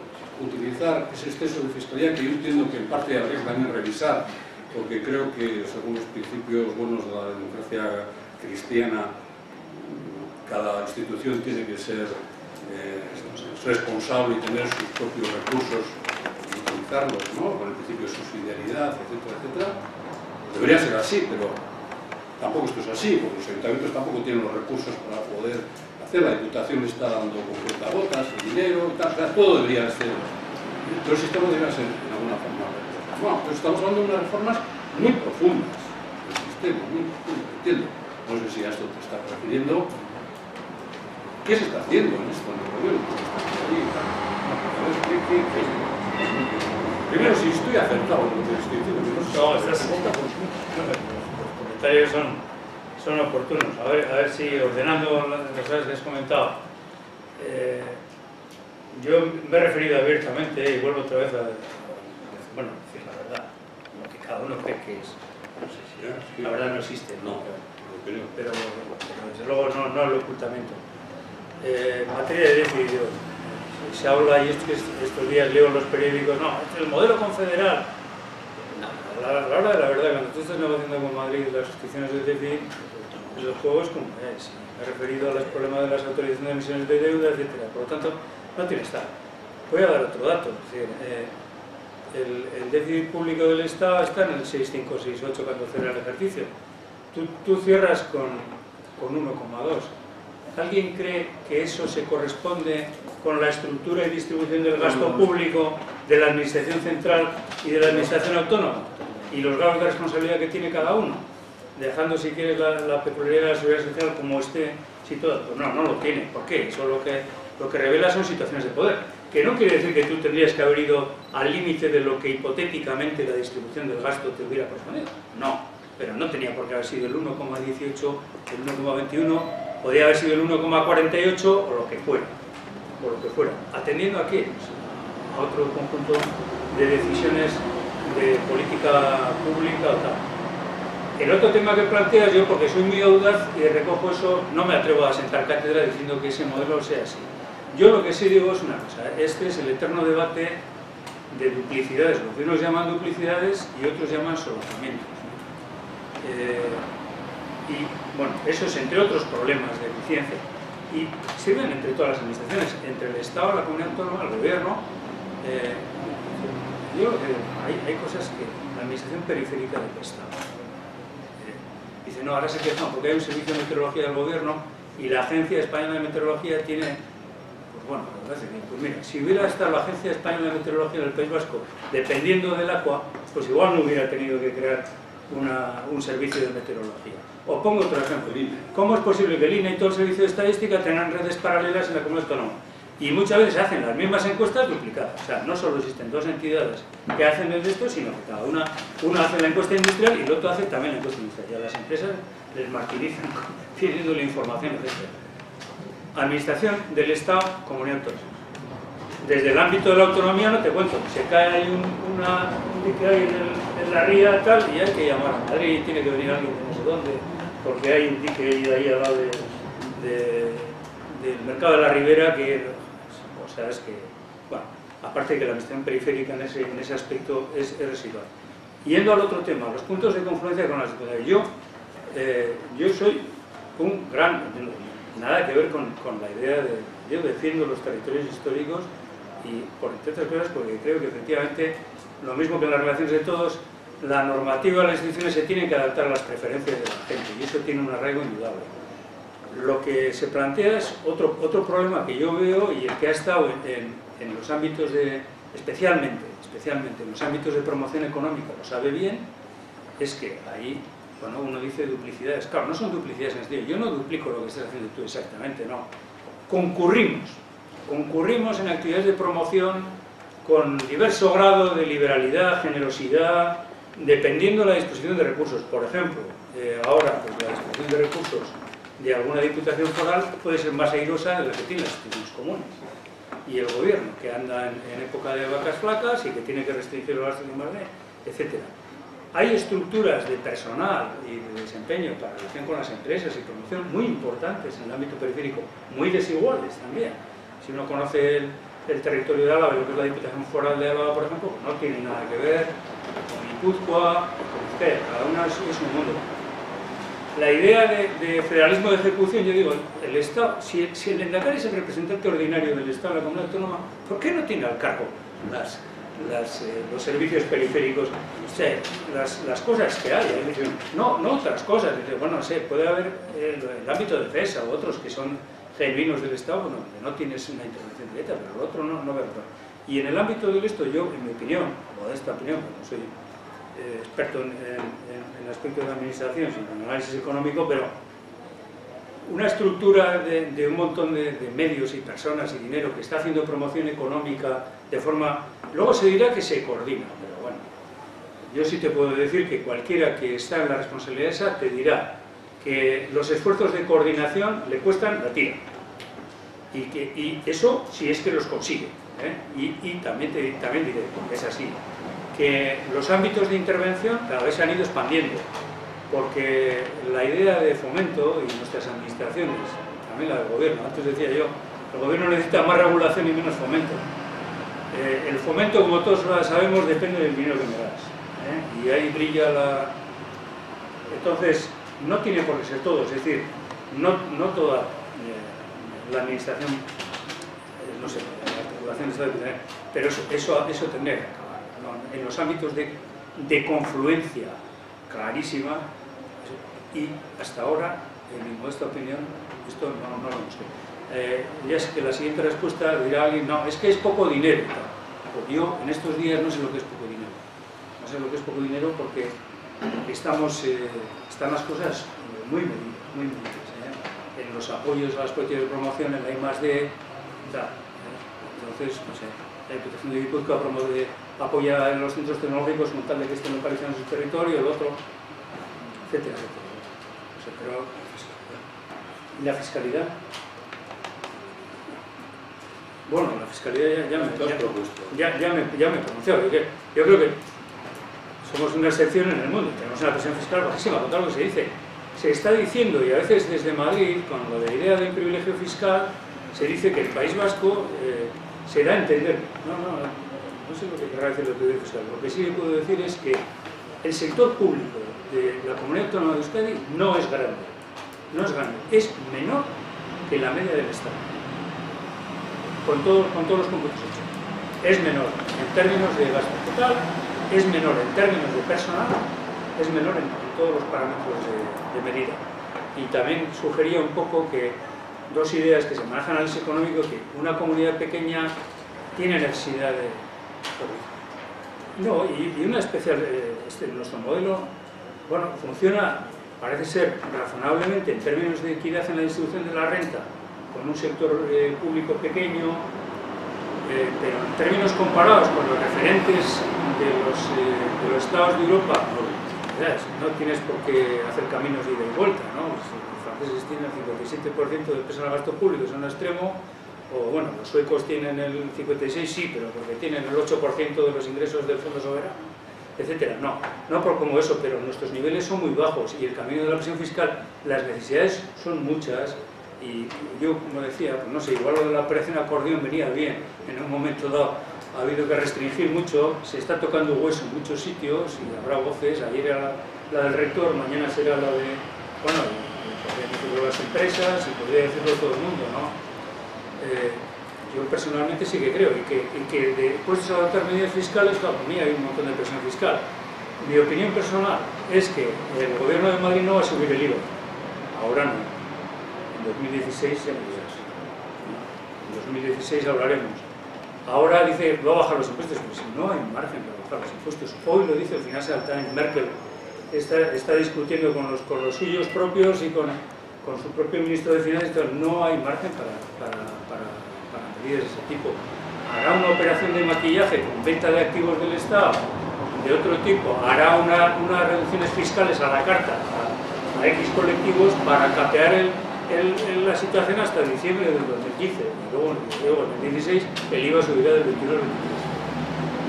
utilizar ese exceso de fiscalidad que yo entiendo que en parte habría que también revisar, porque creo que según os principios buenos da democracia cristiana cada institución tiene que ser eh, responsable y tener sus propios recursos y utilizarlos, ¿no? con el principio de subsidiariedad, etcétera, etcétera. Debería ser así, pero tampoco esto es así, porque los ayuntamientos tampoco tienen los recursos para poder hacer, la diputación está dando con cuentagotas, el dinero, y tal, o sea, todo debería ser, todo el sistema debería ser bueno, pero estamos hablando de unas reformas muy profundas del sistema, muy profundas, entiendo. No sé si a esto te está refiriendo. ¿Qué se está haciendo en esto en el gobierno? Primero, si estoy acertado en lo que estoy diciendo, no estás, los comentarios son, son oportunos. A ver, a ver si ordenando las cosas que has comentado. eh, yo me he referido abiertamente y vuelvo otra vez a, bueno, decir la verdad, lo que cada uno cree que es. No sé si la verdad no existe, No, pero, lo creo. pero, pero desde luego no, no el ocultamiento. Eh, en materia de déficit, yo, se habla, y estos días leo en los periódicos, no, el modelo confederal. No, a la, hora de la verdad, cuando tú estás negociando con Madrid las restricciones del déficit, los juegos como es. Me he referido a los problemas de las autorizaciones de emisiones de deuda, etc. Por lo tanto, no tiene Estado. Voy a dar otro dato. Es decir, eh, el, el déficit público del Estado está en el 6,568 cuando cierra el ejercicio. Tú, tú cierras con, con 1,2. ¿Alguien cree que eso se corresponde con la estructura y distribución del gasto público de la Administración Central y de la Administración Autónoma? Y los grados de responsabilidad que tiene cada uno, dejando si quieres la, la peculiaridad de la seguridad social como esté situada. Pues no, no lo tiene. ¿Por qué? Eso lo que, lo que revela son situaciones de poder. Que no quiere decir que tú tendrías que haber ido al límite de lo que hipotéticamente la distribución del gasto te hubiera correspondido. No, pero no tenía por qué haber sido el 1,18, el 1,21 podría haber sido el 1,48 o lo que fuera, o lo que fuera, atendiendo a qué? A otro conjunto de decisiones de política pública o tal. El otro tema que planteas yo, porque soy muy audaz y recojo eso, no me atrevo a sentar cátedra diciendo que ese modelo sea así. Yo lo que sí digo es una cosa, este es el eterno debate de duplicidades, lo unos llaman duplicidades y otros llaman solapamientos. Eh, y bueno, eso es entre otros problemas de eficiencia. Y sirven entre todas las administraciones, entre el Estado, la comunidad autónoma, el gobierno. Eh, yo creo que hay, cosas que la administración periférica del Estado. Eh, dice, no, ahora se quejan porque hay un servicio de meteorología del gobierno y la Agencia Española de Meteorología tiene bueno, pues mira, si hubiera estado la Agencia Española de Meteorología en el País Vasco dependiendo del agua, pues igual no hubiera tenido que crear una, un servicio de meteorología. O pongo otro ejemplo. ¿Cómo es posible que el INE y todo el servicio de estadística tengan redes paralelas en la comunidad autónoma? Y muchas veces hacen las mismas encuestas duplicadas. O sea, no solo existen dos entidades que hacen desde esto, sino que cada una, una hace la encuesta industrial y el otro hace también la encuesta industrial. Y a las empresas les martirizan pidiendo la información, etc. Administración del Estado, comunidad autónoma. Desde el ámbito de la autonomía no te cuento, se cae ahí un, una, ahí en, la ría tal y hay que llamar a Madrid, tiene que venir alguien de no sé dónde, porque hay un dique ahí, al lado de, de, del mercado de la Ribera que, o sea, es que, bueno, aparte que la administración periférica en ese, en ese aspecto es, es residual. Yendo al otro tema, los puntos de confluencia con ciudades. Yo, eh, yo soy un gran, nada que ver con, con la idea de, yo defiendo los territorios históricos y por entre otras cosas porque creo que efectivamente lo mismo que en las relaciones de todos la normativa de las instituciones se tiene que adaptar a las preferencias de la gente y eso tiene un arraigo indudable. Lo que se plantea es otro, otro problema que yo veo y el que ha estado en, en, en los ámbitos de especialmente, especialmente en los ámbitos de promoción económica lo sabe bien es que ahí cuando uno dice duplicidades, claro, no son duplicidades en sentido, yo no duplico lo que estás haciendo tú exactamente, no concurrimos concurrimos en actividades de promoción con diverso grado de liberalidad, generosidad, dependiendo de la disposición de recursos. Por ejemplo, eh, ahora pues, la disposición de recursos de alguna diputación foral puede ser más airosa de la que tienen las instituciones comunes. Y el gobierno, que anda en, época de vacas flacas y que tiene que restringir los gastos de más etc. hay estructuras de personal y de desempeño para relación con las empresas y promoción muy importantes en el ámbito periférico, muy desiguales también. Si uno conoce el, territorio de Álava, lo que es la Diputación Foral de Álava, por ejemplo, no tiene nada que ver con Guipúzcoa, con usted, cada una es, es un mundo. La idea de, de, federalismo de ejecución, yo digo, el Estado, si, el Endacari es el representante ordinario del Estado en la comunidad autónoma, ¿por qué no tiene al cargo las, las, eh, los servicios periféricos? O sea, las, las cosas que hay, no, no otras cosas. Bueno, no sé, puede haber eh, el ámbito de defensa o otros que son genuinos del Estado, bueno, que no tienes una intervención directa, pero el otro no, no veo. Y en el ámbito del esto, yo, en mi opinión, o de esta opinión, no soy eh, experto en, en, en, aspectos de administración, sino en análisis económico, pero una estructura de, un montón de, medios y personas y dinero que está haciendo promoción económica de forma... Luego se dirá que se coordina, pero bueno, yo sí te puedo decir que cualquiera que está en la responsabilidad esa te dirá que los esfuerzos de coordinación le cuestan la tira. Y, que, y eso si es que los consigue. ¿eh? Y, y, también, te, también es así, que los ámbitos de intervención cada vez se han ido expandiendo, porque la idea de fomento y nuestras administraciones, también la del gobierno, antes decía yo, el gobierno necesita más regulación y menos fomento. Eh, el fomento, como todos sabemos, depende del dinero que me das. ¿eh? Y ahí brilla la... Entonces, no tiene por qué ser todo, es decir, no, no toda eh, la administración, no sé, la articulación está de tener, pero eso, eso, eso tendría que acabar. En los ámbitos de, de, confluencia clarísima, y hasta ahora, en mi modesta opinión, esto no, no lo eh, ya es que la siguiente respuesta dirá alguien, no, es que es poco dinero. Porque yo en estos días no sé lo que es poco dinero. No sé lo que es poco dinero porque estamos, eh, están las cosas muy medidas, muy medidas. ¿eh? En los apoyos a las políticas de promoción, en la I más D, ¿eh? entonces, no sé, la Diputación de Guipúzcoa apoya en los centros tecnológicos con tal de que estén localizados en su territorio, el otro, etcétera, etcétera. O sea, pero, ¿y la fiscalidad? Bueno, la fiscalidad ya, ya, me, ya, ya, me, ya me he pronunciado. Yo, yo creo que somos una excepción en el mundo, tenemos una presión fiscal bajísima, con todo lo que se dice. Se está diciendo, y a veces desde Madrid, con lo de la idea del privilegio fiscal, se dice que el País Vasco eh, se da a entender. No, no, no, no sé lo que querrá decir el privilegio fiscal. Lo que sí le puedo decir es que el sector público de la comunidad autónoma de Euskadi no es grande. No es grande, es menor que la media del Estado. Con, todo, con todos los cómputos. Es menor en términos de gasto total, es menor en términos de personal, es menor en, todos los parámetros de, de, medida. Y también sugería un poco que dos ideas que se manejan análisis económico, que una comunidad pequeña tiene necesidad de... No, y, y una especial... Eh, este, nuestro modelo, bueno, funciona, parece ser razonablemente en términos de equidad en la distribución de la renta, con un sector eh, público pequeño, eh, pero en términos comparados con los referentes de los, eh, estados de Europa, no, no, tienes por qué hacer caminos de ida y vuelta, ¿no? Los franceses tienen el 57% del peso del gasto público, es un extremo, o bueno, los suecos tienen el 56, sí, pero porque tienen el 8% de los ingresos del Fondo Soberano, etcétera. No, no por como eso, pero nuestros niveles son muy bajos y el camino de la presión fiscal, las necesidades son muchas, y yo, como decía, pues no sé, igual lo de la operación acordeón venía bien en un momento dado, ha habido que restringir mucho, se está tocando hueso en muchos sitios y habrá voces, ayer era la, la del rector, mañana será la de, bueno, podría decirlo las empresas y podría decirlo todo el mundo, ¿no? Eh, yo personalmente sí que creo y que, después de adoptar medidas fiscales, claro, para mí hay un montón de presión fiscal. Mi opinión personal es que el gobierno de Madrid no va a subir el IVA, ahora no, en 2016 ya en 2016 hablaremos. Ahora dice, va a bajar los impuestos, si no hay margen para bajar los impuestos. Hoy lo dice el Financial Times, Merkel. Está, está discutiendo con los, suyos propios y con, con su propio ministro de Finanzas, no hay margen para de ese tipo. Hará una operación de maquillaje con venta de activos del Estado de otro tipo, hará una, unas reducciones fiscales a la carta a, a X colectivos para capear la situación hasta diciembre del 2015 y luego, en el 16 el IVA subirá del 21 al 23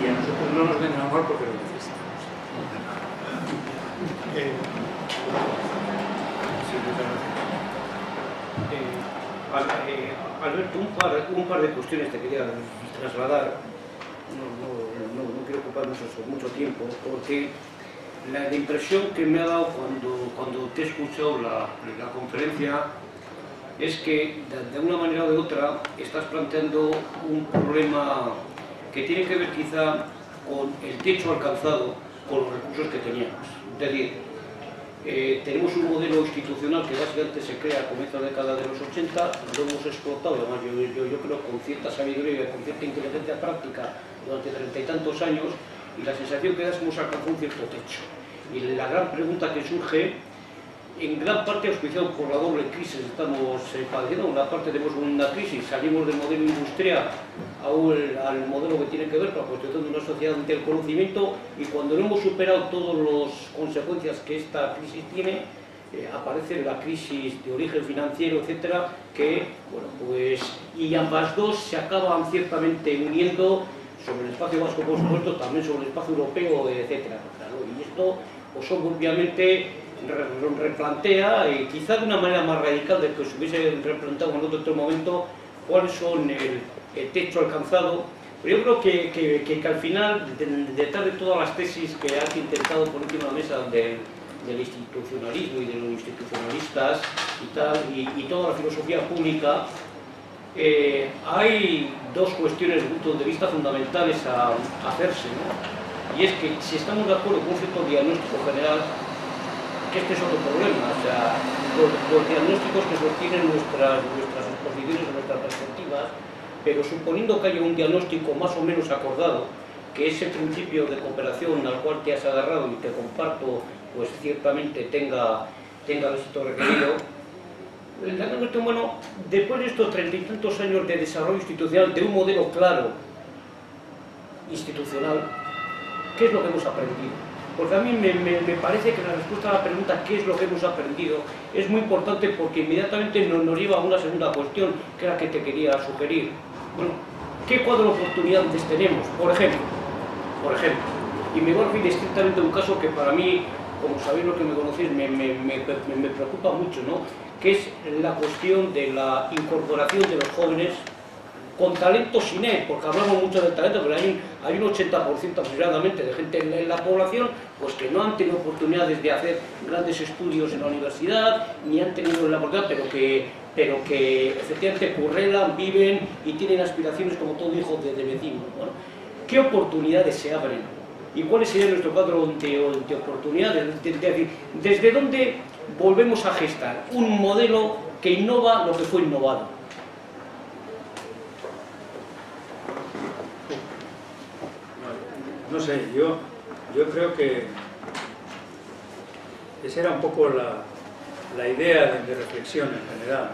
y a nosotros no nos vendrá mal porque lo necesitamos. Eh, Alberto, un par, de cuestiones te quería trasladar. No, quiero ocupar mucho, mucho tiempo, porque la, impresión que me ha dado cuando, te he escuchado la, conferencia es que de, de una manera o de otra estás planteando un problema que tiene que ver quizá con el techo alcanzado con los recursos que teníamos. Es decir, eh, tenemos un modelo institucional que básicamente se crea a comienzo de la década de los 80, lo hemos explotado, además yo, yo, yo creo con cierta sabiduría y con cierta inteligencia práctica durante treinta y tantos años, y la sensación que da es que hemos alcanzado un cierto techo. Y la gran pregunta que surge, en gran parte auspiciado por la doble crisis estamos eh, padeciendo, en una parte tenemos una crisis, salimos del modelo industrial a un- al modelo que tiene que ver con la construcción de una sociedad ante el conocimiento y cuando no hemos superado todas las consecuencias que esta crisis tiene, eh, aparece la crisis de origen financiero, etcétera, que, bueno, pues, y ambas dos se acaban ciertamente uniendo sobre el espacio vasco, por supuesto, también sobre el espacio europeo, etcétera. Claro, y esto, pues, obviamente, replantea, eh, quizá de una manera más radical de que se hubiese replanteado en otro, otro momento, cuáles son el, el techo alcanzado. Pero yo creo que, que- que- que al final, de- detrás de todas las tesis que has intentado poner encima de la mesa del, del institucionalismo y de los institucionalistas y tal, y, y toda la filosofía pública, eh, hay dos cuestiones desde un punto de vista fundamentales a, a hacerse. ¿no? Y es que si estamos de acuerdo con un cierto diagnóstico general, este es otro problema, o sea, los, diagnósticos que sostienen nuestras, nuestras exposiciones o nuestras perspectivas, pero suponiendo que haya un diagnóstico más o menos acordado, que ese principio de cooperación al cual te has agarrado y que comparto, pues ciertamente tenga, tenga el éxito requerido, el diagnóstico, bueno, después de estos treinta y tantos años de desarrollo institucional, de un modelo claro institucional, ¿qué es lo que hemos aprendido? Porque a mí me, parece que la respuesta a la pregunta ¿qué es lo que hemos aprendido? es muy importante porque inmediatamente nos, lleva a una segunda cuestión, que era la que te quería sugerir. Bueno, ¿qué cuadro de oportunidades tenemos? Por ejemplo, por ejemplo, y me voy a referir estrictamente un caso que para mí, como sabéis lo que me conocéis, me- me preocupa mucho, ¿no? que es la cuestión de la incorporación de los jóvenes con talento sin él, porque hablamos mucho del talento, pero hay un, hay un 80% aproximadamente de gente en, la población pues que no han tenido oportunidades de hacer grandes estudios en la universidad, ni han tenido la oportunidad, pero que, pero que efectivamente currelan, viven y tienen aspiraciones como todo hijo de, de vecino. ¿no? ¿Qué oportunidades se abren? ¿Y cuál sería nuestro cuadro de, de oportunidades? De- de- ¿Desde dónde volvemos a gestar un modelo que innova lo que fue innovado? No sé, yo, yo creo que esa era un poco la, la idea de, de reflexión en general.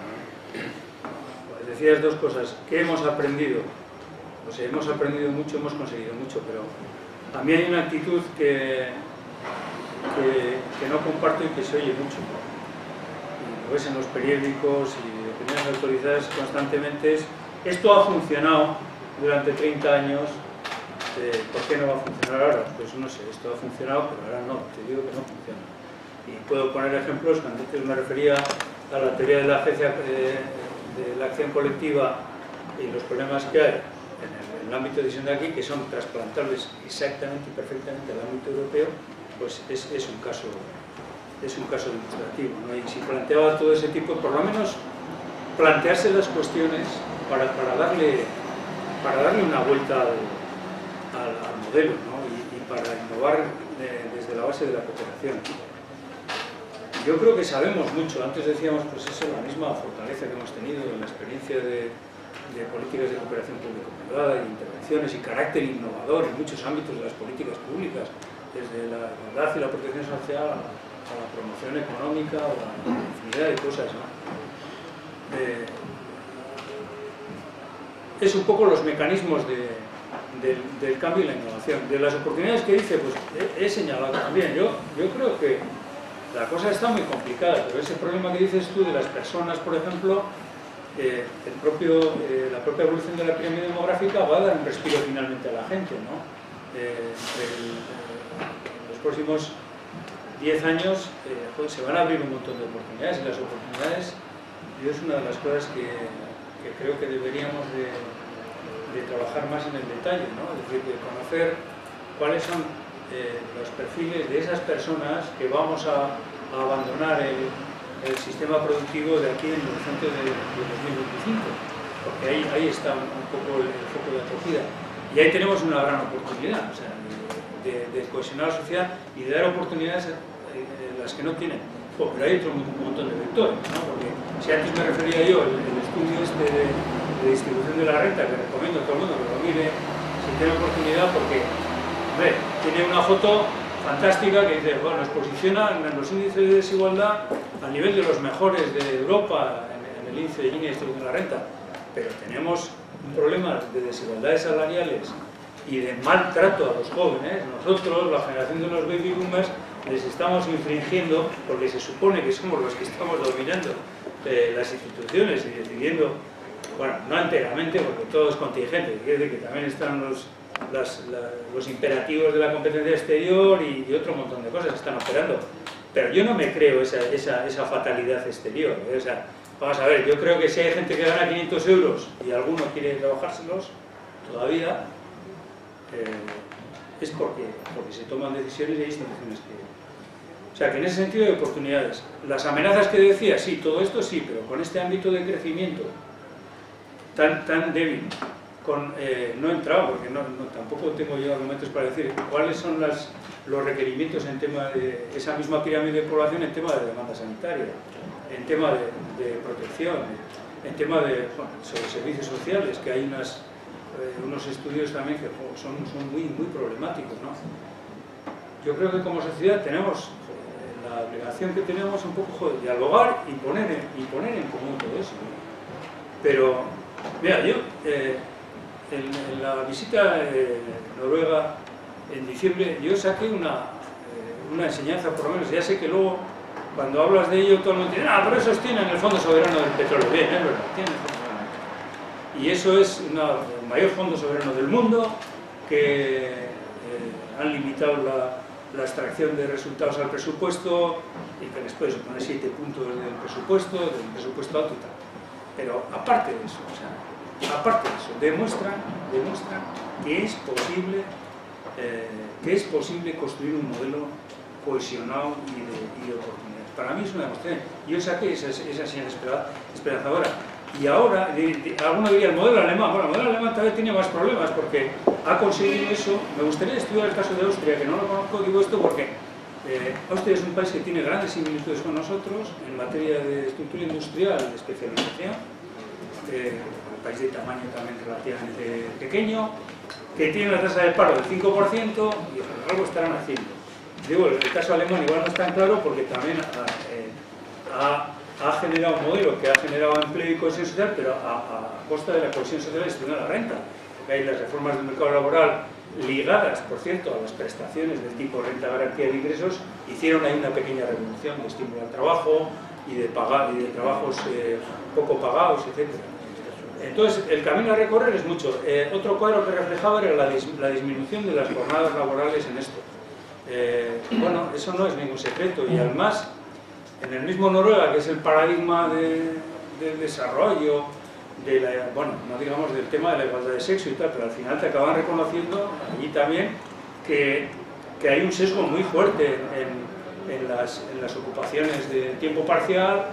Pues decías dos cosas. ¿Qué hemos aprendido? O sea, hemos aprendido mucho, hemos conseguido mucho, pero a mí hay una actitud que, que, no comparto y que se oye mucho. Lo ves en los periódicos y opiniones autorizadas constantemente. Es, esto ha funcionado durante 30 años, ¿por qué no va a funcionar ahora? Pues no sé, esto ha funcionado, pero ahora no, te digo que no funciona. Y puedo poner ejemplos, cuando antes me refería a la teoría de la agencia eh, de la acción colectiva y los problemas que hay en el, ámbito de decisión de aquí, que son trasplantables exactamente y perfectamente al ámbito europeo, pues es, es un caso es un caso. ¿no? Y si planteaba todo ese tipo, por lo menos plantearse las cuestiones para, para darle, para darle una vuelta al, al, modelo ¿no? y, para innovar de- desde la base de la cooperación. Yo creo que sabemos mucho, antes decíamos pues eso, la misma fortaleza que hemos tenido en la experiencia de, políticas de cooperación público-privada y intervenciones y carácter innovador en muchos ámbitos de las políticas públicas, desde la igualdad y la protección social a, la promoción económica a la infinidad de cosas. ¿no? Eh, es un poco los mecanismos de- del, cambio y la innovación. De las oportunidades que dice, pues he, señalado también. Yo, yo creo que la cosa está muy complicada, pero ese problema que dices tú de las personas, por ejemplo, eh, el propio, eh, la propia evolución de la pirámide demográfica va a dar un respiro finalmente a la gente, ¿no? Eh, eh, los próximos 10 años se van a abrir un montón de oportunidades y las oportunidades yo es una de las cosas que, que creo que deberíamos de, de, trabajar más en el detalle, ¿no? es decir, de conocer cuáles son eh, los perfiles de esas personas que vamos a, abandonar el, sistema productivo de aquí en el horizonte de, de 2025, porque ahí, ahí está un, poco el, foco de acogida. Y ahí tenemos una gran oportunidad, o sea, de, cohesionar la sociedad y de dar oportunidades a eh, las que no tienen. Pero hay otro montón de vectores, ¿no? porque si antes me refería yo el, el estudio este de, de, distribución de la renta, que recomiendo a todo el mundo que lo mire si tiene oportunidad, porque tiene una foto fantástica que dice, bueno, nos posiciona en los índices de desigualdad al nivel de los mejores de Europa en, en el índice de línea de distribución de la renta, pero tenemos un problema de desigualdades salariales y de maltrato a los jóvenes, nosotros, la generación de los baby boomers, les estamos infringiendo porque se supone que somos los que estamos dominando eh, las instituciones y decidiendo, bueno, no enteramente porque todo es contingente, quiere decir que también están los, los imperativos de la competencia exterior y, y, otro montón de cosas están operando. Pero yo no me creo esa, esa, esa fatalidad exterior. ¿eh? O sea, vamos a ver, yo creo que si hay gente que gana 500 euros y alguno quiere trabajárselos todavía, eh, es porque, porque se toman decisiones y hay instituciones que... O sea, que en ese sentido hay oportunidades. Las amenazas que decía, sí, todo esto sí, pero con este ámbito de crecimiento tan, tan débil, eh, no he entrado, porque tampoco tengo yo argumentos para decir cuáles son los requerimientos en tema de esa misma pirámide de población en tema de demanda sanitaria, en tema de, protección, en tema de servicios sociales, que hay eh, unos estudios también que son, muy, problemáticos. Yo creo que como sociedad tenemos eh, la obligación que tenemos un poco de dialogar y poner, y poner en común todo eso. Pero, mira, yo eh, en, la visita a Noruega en diciembre, yo saqué una, eh, una enseñanza, por lo menos, ya sé que luego cuando hablas de ello todo el mundo dice, ah, pero esos tienen el Fondo Soberano del Petróleo. Bien, es verdad, tienen el Fondo y eso es una, el mayor fondo soberano del mundo que eh, han limitado la, extracción de resultados al presupuesto y que les puede suponer siete puntos del presupuesto, del presupuesto alto y tal. Pero aparte de eso, aparte de eso, demuestran, demuestran que es posible eh, que es posible construir un modelo cohesionado y de, y de oportunidades. Para mí es una demostración. Yo saqué esa, esa señal esperanzadora y ahora, alguno diría, el modelo alemán, bueno, el modelo alemán tal vez tiene más problemas porque ha conseguido eso. Me gustaría estudiar el caso de Austria, que no lo conozco, digo esto porque eh, Austria es un país que tiene grandes similitudes con nosotros en materia de estructura industrial, de especialización, eh, un país de tamaño también relativamente pequeño, que tiene una tasa de paro del 5% y algo estarán haciendo. Digo, el caso alemán igual no es tan claro porque también eh, ha generado un modelo que ha generado empleo y cohesión social, pero a, a costa de la cohesión social y de la renta. Porque hay las reformas del mercado laboral ligadas, por cierto, a las prestaciones del tipo renta garantía de ingresos, hicieron ahí una pequeña revolución de estímulo al trabajo y de, pagar, y de trabajos eh, poco pagados, etc. Entonces, el camino a recorrer es mucho. Eh, otro cuadro que reflejaba era la, dis la, disminución de las jornadas laborales en esto. Eh, bueno, eso no es ningún secreto y además en el mismo Noruega, que es el paradigma de, del desarrollo, de la, bueno, no digamos del tema de la igualdad de sexo y tal, pero al final te acaban reconociendo allí también que, que hay un sesgo muy fuerte en, en, las, en las, ocupaciones de tiempo parcial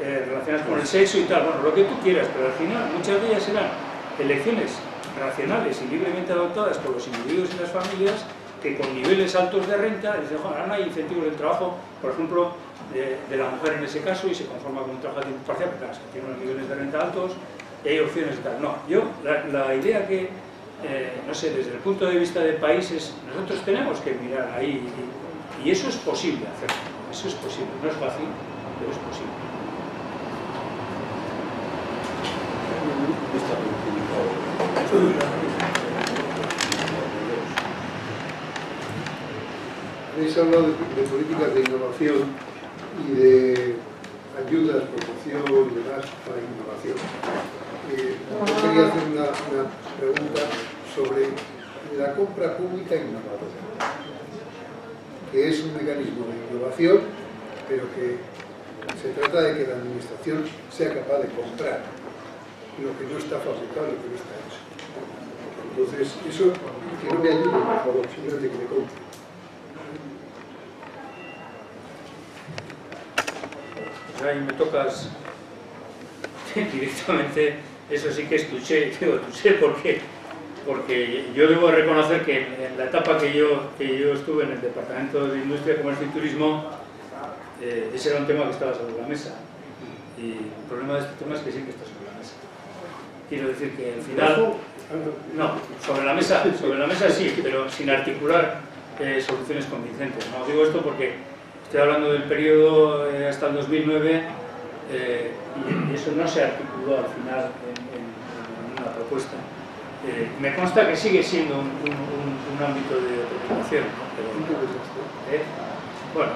eh, relacionadas con el sexo y tal, bueno, lo que tú quieras, pero al final muchas de ellas eran elecciones racionales y libremente adoptadas por los individuos y las familias que con niveles altos de renta, dicen, ahora no hay incentivos del trabajo, por ejemplo, de, de, la mujer en ese caso y se conforma con un trabajo a tiempo parcial, porque tienen unos niveles de renta altos y hay opciones y tal. No, yo, la, idea que, eh, no sé, desde el punto de vista de países, nosotros tenemos que mirar ahí y, y eso es posible hacerlo, eso es posible, no es fácil, pero es posible. Habéis hablado de, de políticas de innovación y de ayudas, promoción y demás para innovación. Eh, yo quería hacer una, pregunta sobre la compra pública innovadora. que es un mecanismo de innovación, pero que se trata de que la administración sea capaz de comprar lo que no está fabricado, lo que no está hecho. Entonces, eso, que no me ayude, por favor, simplemente que me compre. Ahí me tocas directamente, eso sí que es tuché, digo tuché porque, porque yo debo reconocer que en la etapa que yo, que yo estuve en el Departamento de Industria, Comercio y Turismo, eh, ese era un tema que estaba sobre la mesa. Y el problema de este tema es que sí que está sobre la mesa. Quiero decir que al final... No, sobre la mesa, sobre la mesa sí, pero sin articular eh, soluciones convincentes. No digo esto porque estoy hablando del periodo eh, hasta el 2009 eh, y eso no se articuló al final en, en, en una propuesta. Eh, me consta que sigue siendo un, un, un, un ámbito de preocupación, ¿no? ¿eh? bueno,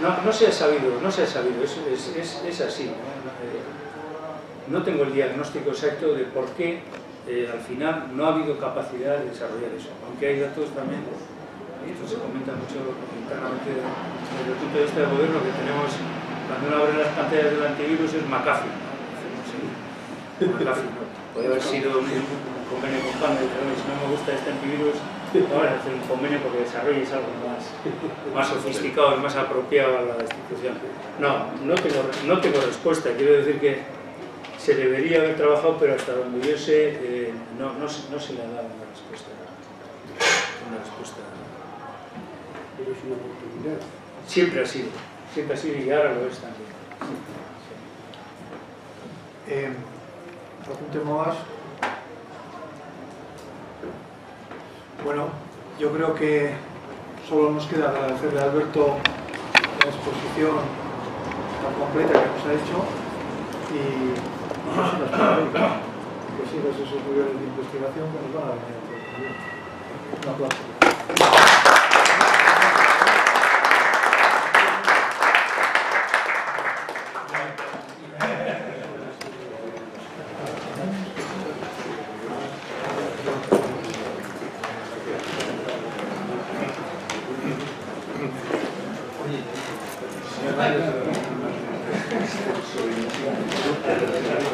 no, no se ha sabido, no se ha sabido, es, es, es, es así. ¿no? no tengo el diagnóstico exacto de por qué eh, al final no ha habido capacidad de desarrollar eso, aunque hay datos también, y esto se comenta mucho internamente desde el punto de vista del gobierno, que tenemos, cuando uno abre las pantallas del antivirus es McAfee, ¿no? Sí, McAfee, ¿no? Puede haber sido un, convenio con Panda, pero si no me gusta este antivirus, ahora hacer un convenio porque desarrolles algo más, más sofisticado y más apropiado a la institución. No, no tengo, no tengo respuesta, quiero decir que se debería haber trabajado, pero hasta donde yo sé, eh, no, no, no, se le ha dado una respuesta. Una respuesta. Pero es una oportunidad. Siempre ha sido, siempre ha sido y ahora lo es también. Eh, ¿Algún tema más? Bueno, yo creo que solo nos queda agradecerle a Alberto la exposición tan completa que nos ha hecho y que sigas esos niveles de investigación que nos van a venir Un aplauso. はい。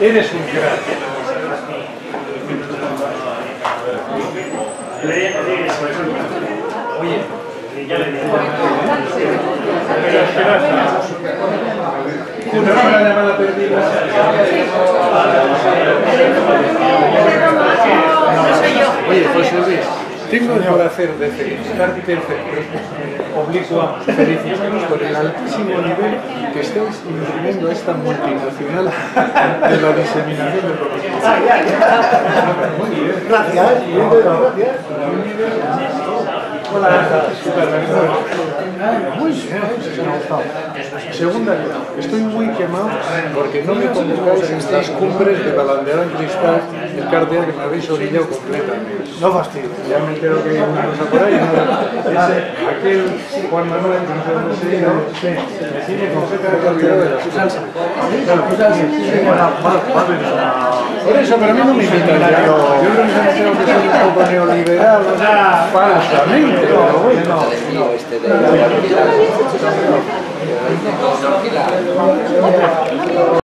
Eres un crack. Oye, ya le digo. Pero perdida. Oye, José Luis, tengo el placer de felicitarte oblicua felicitaros por el altísimo nivel que estáis imprimiendo a esta multinacional de la diseminación de productos. Gracias. Muy bien. Segunda, estoy muy quemado porque no me convocáis en estas cumbres de la bandera en cristal el cartel que me habéis orillado completamente. No fastidio. Ya me entero que hay una cosa por ahí. ¿no? Ese, aquel Juan Manuel, no sé dónde se tiene con de olvidado de la salsa. Por eso, pero a mí no me invitan. Yo creo que se me tengo que ser un poco neoliberal, o sea, falsamente, pero bueno, no.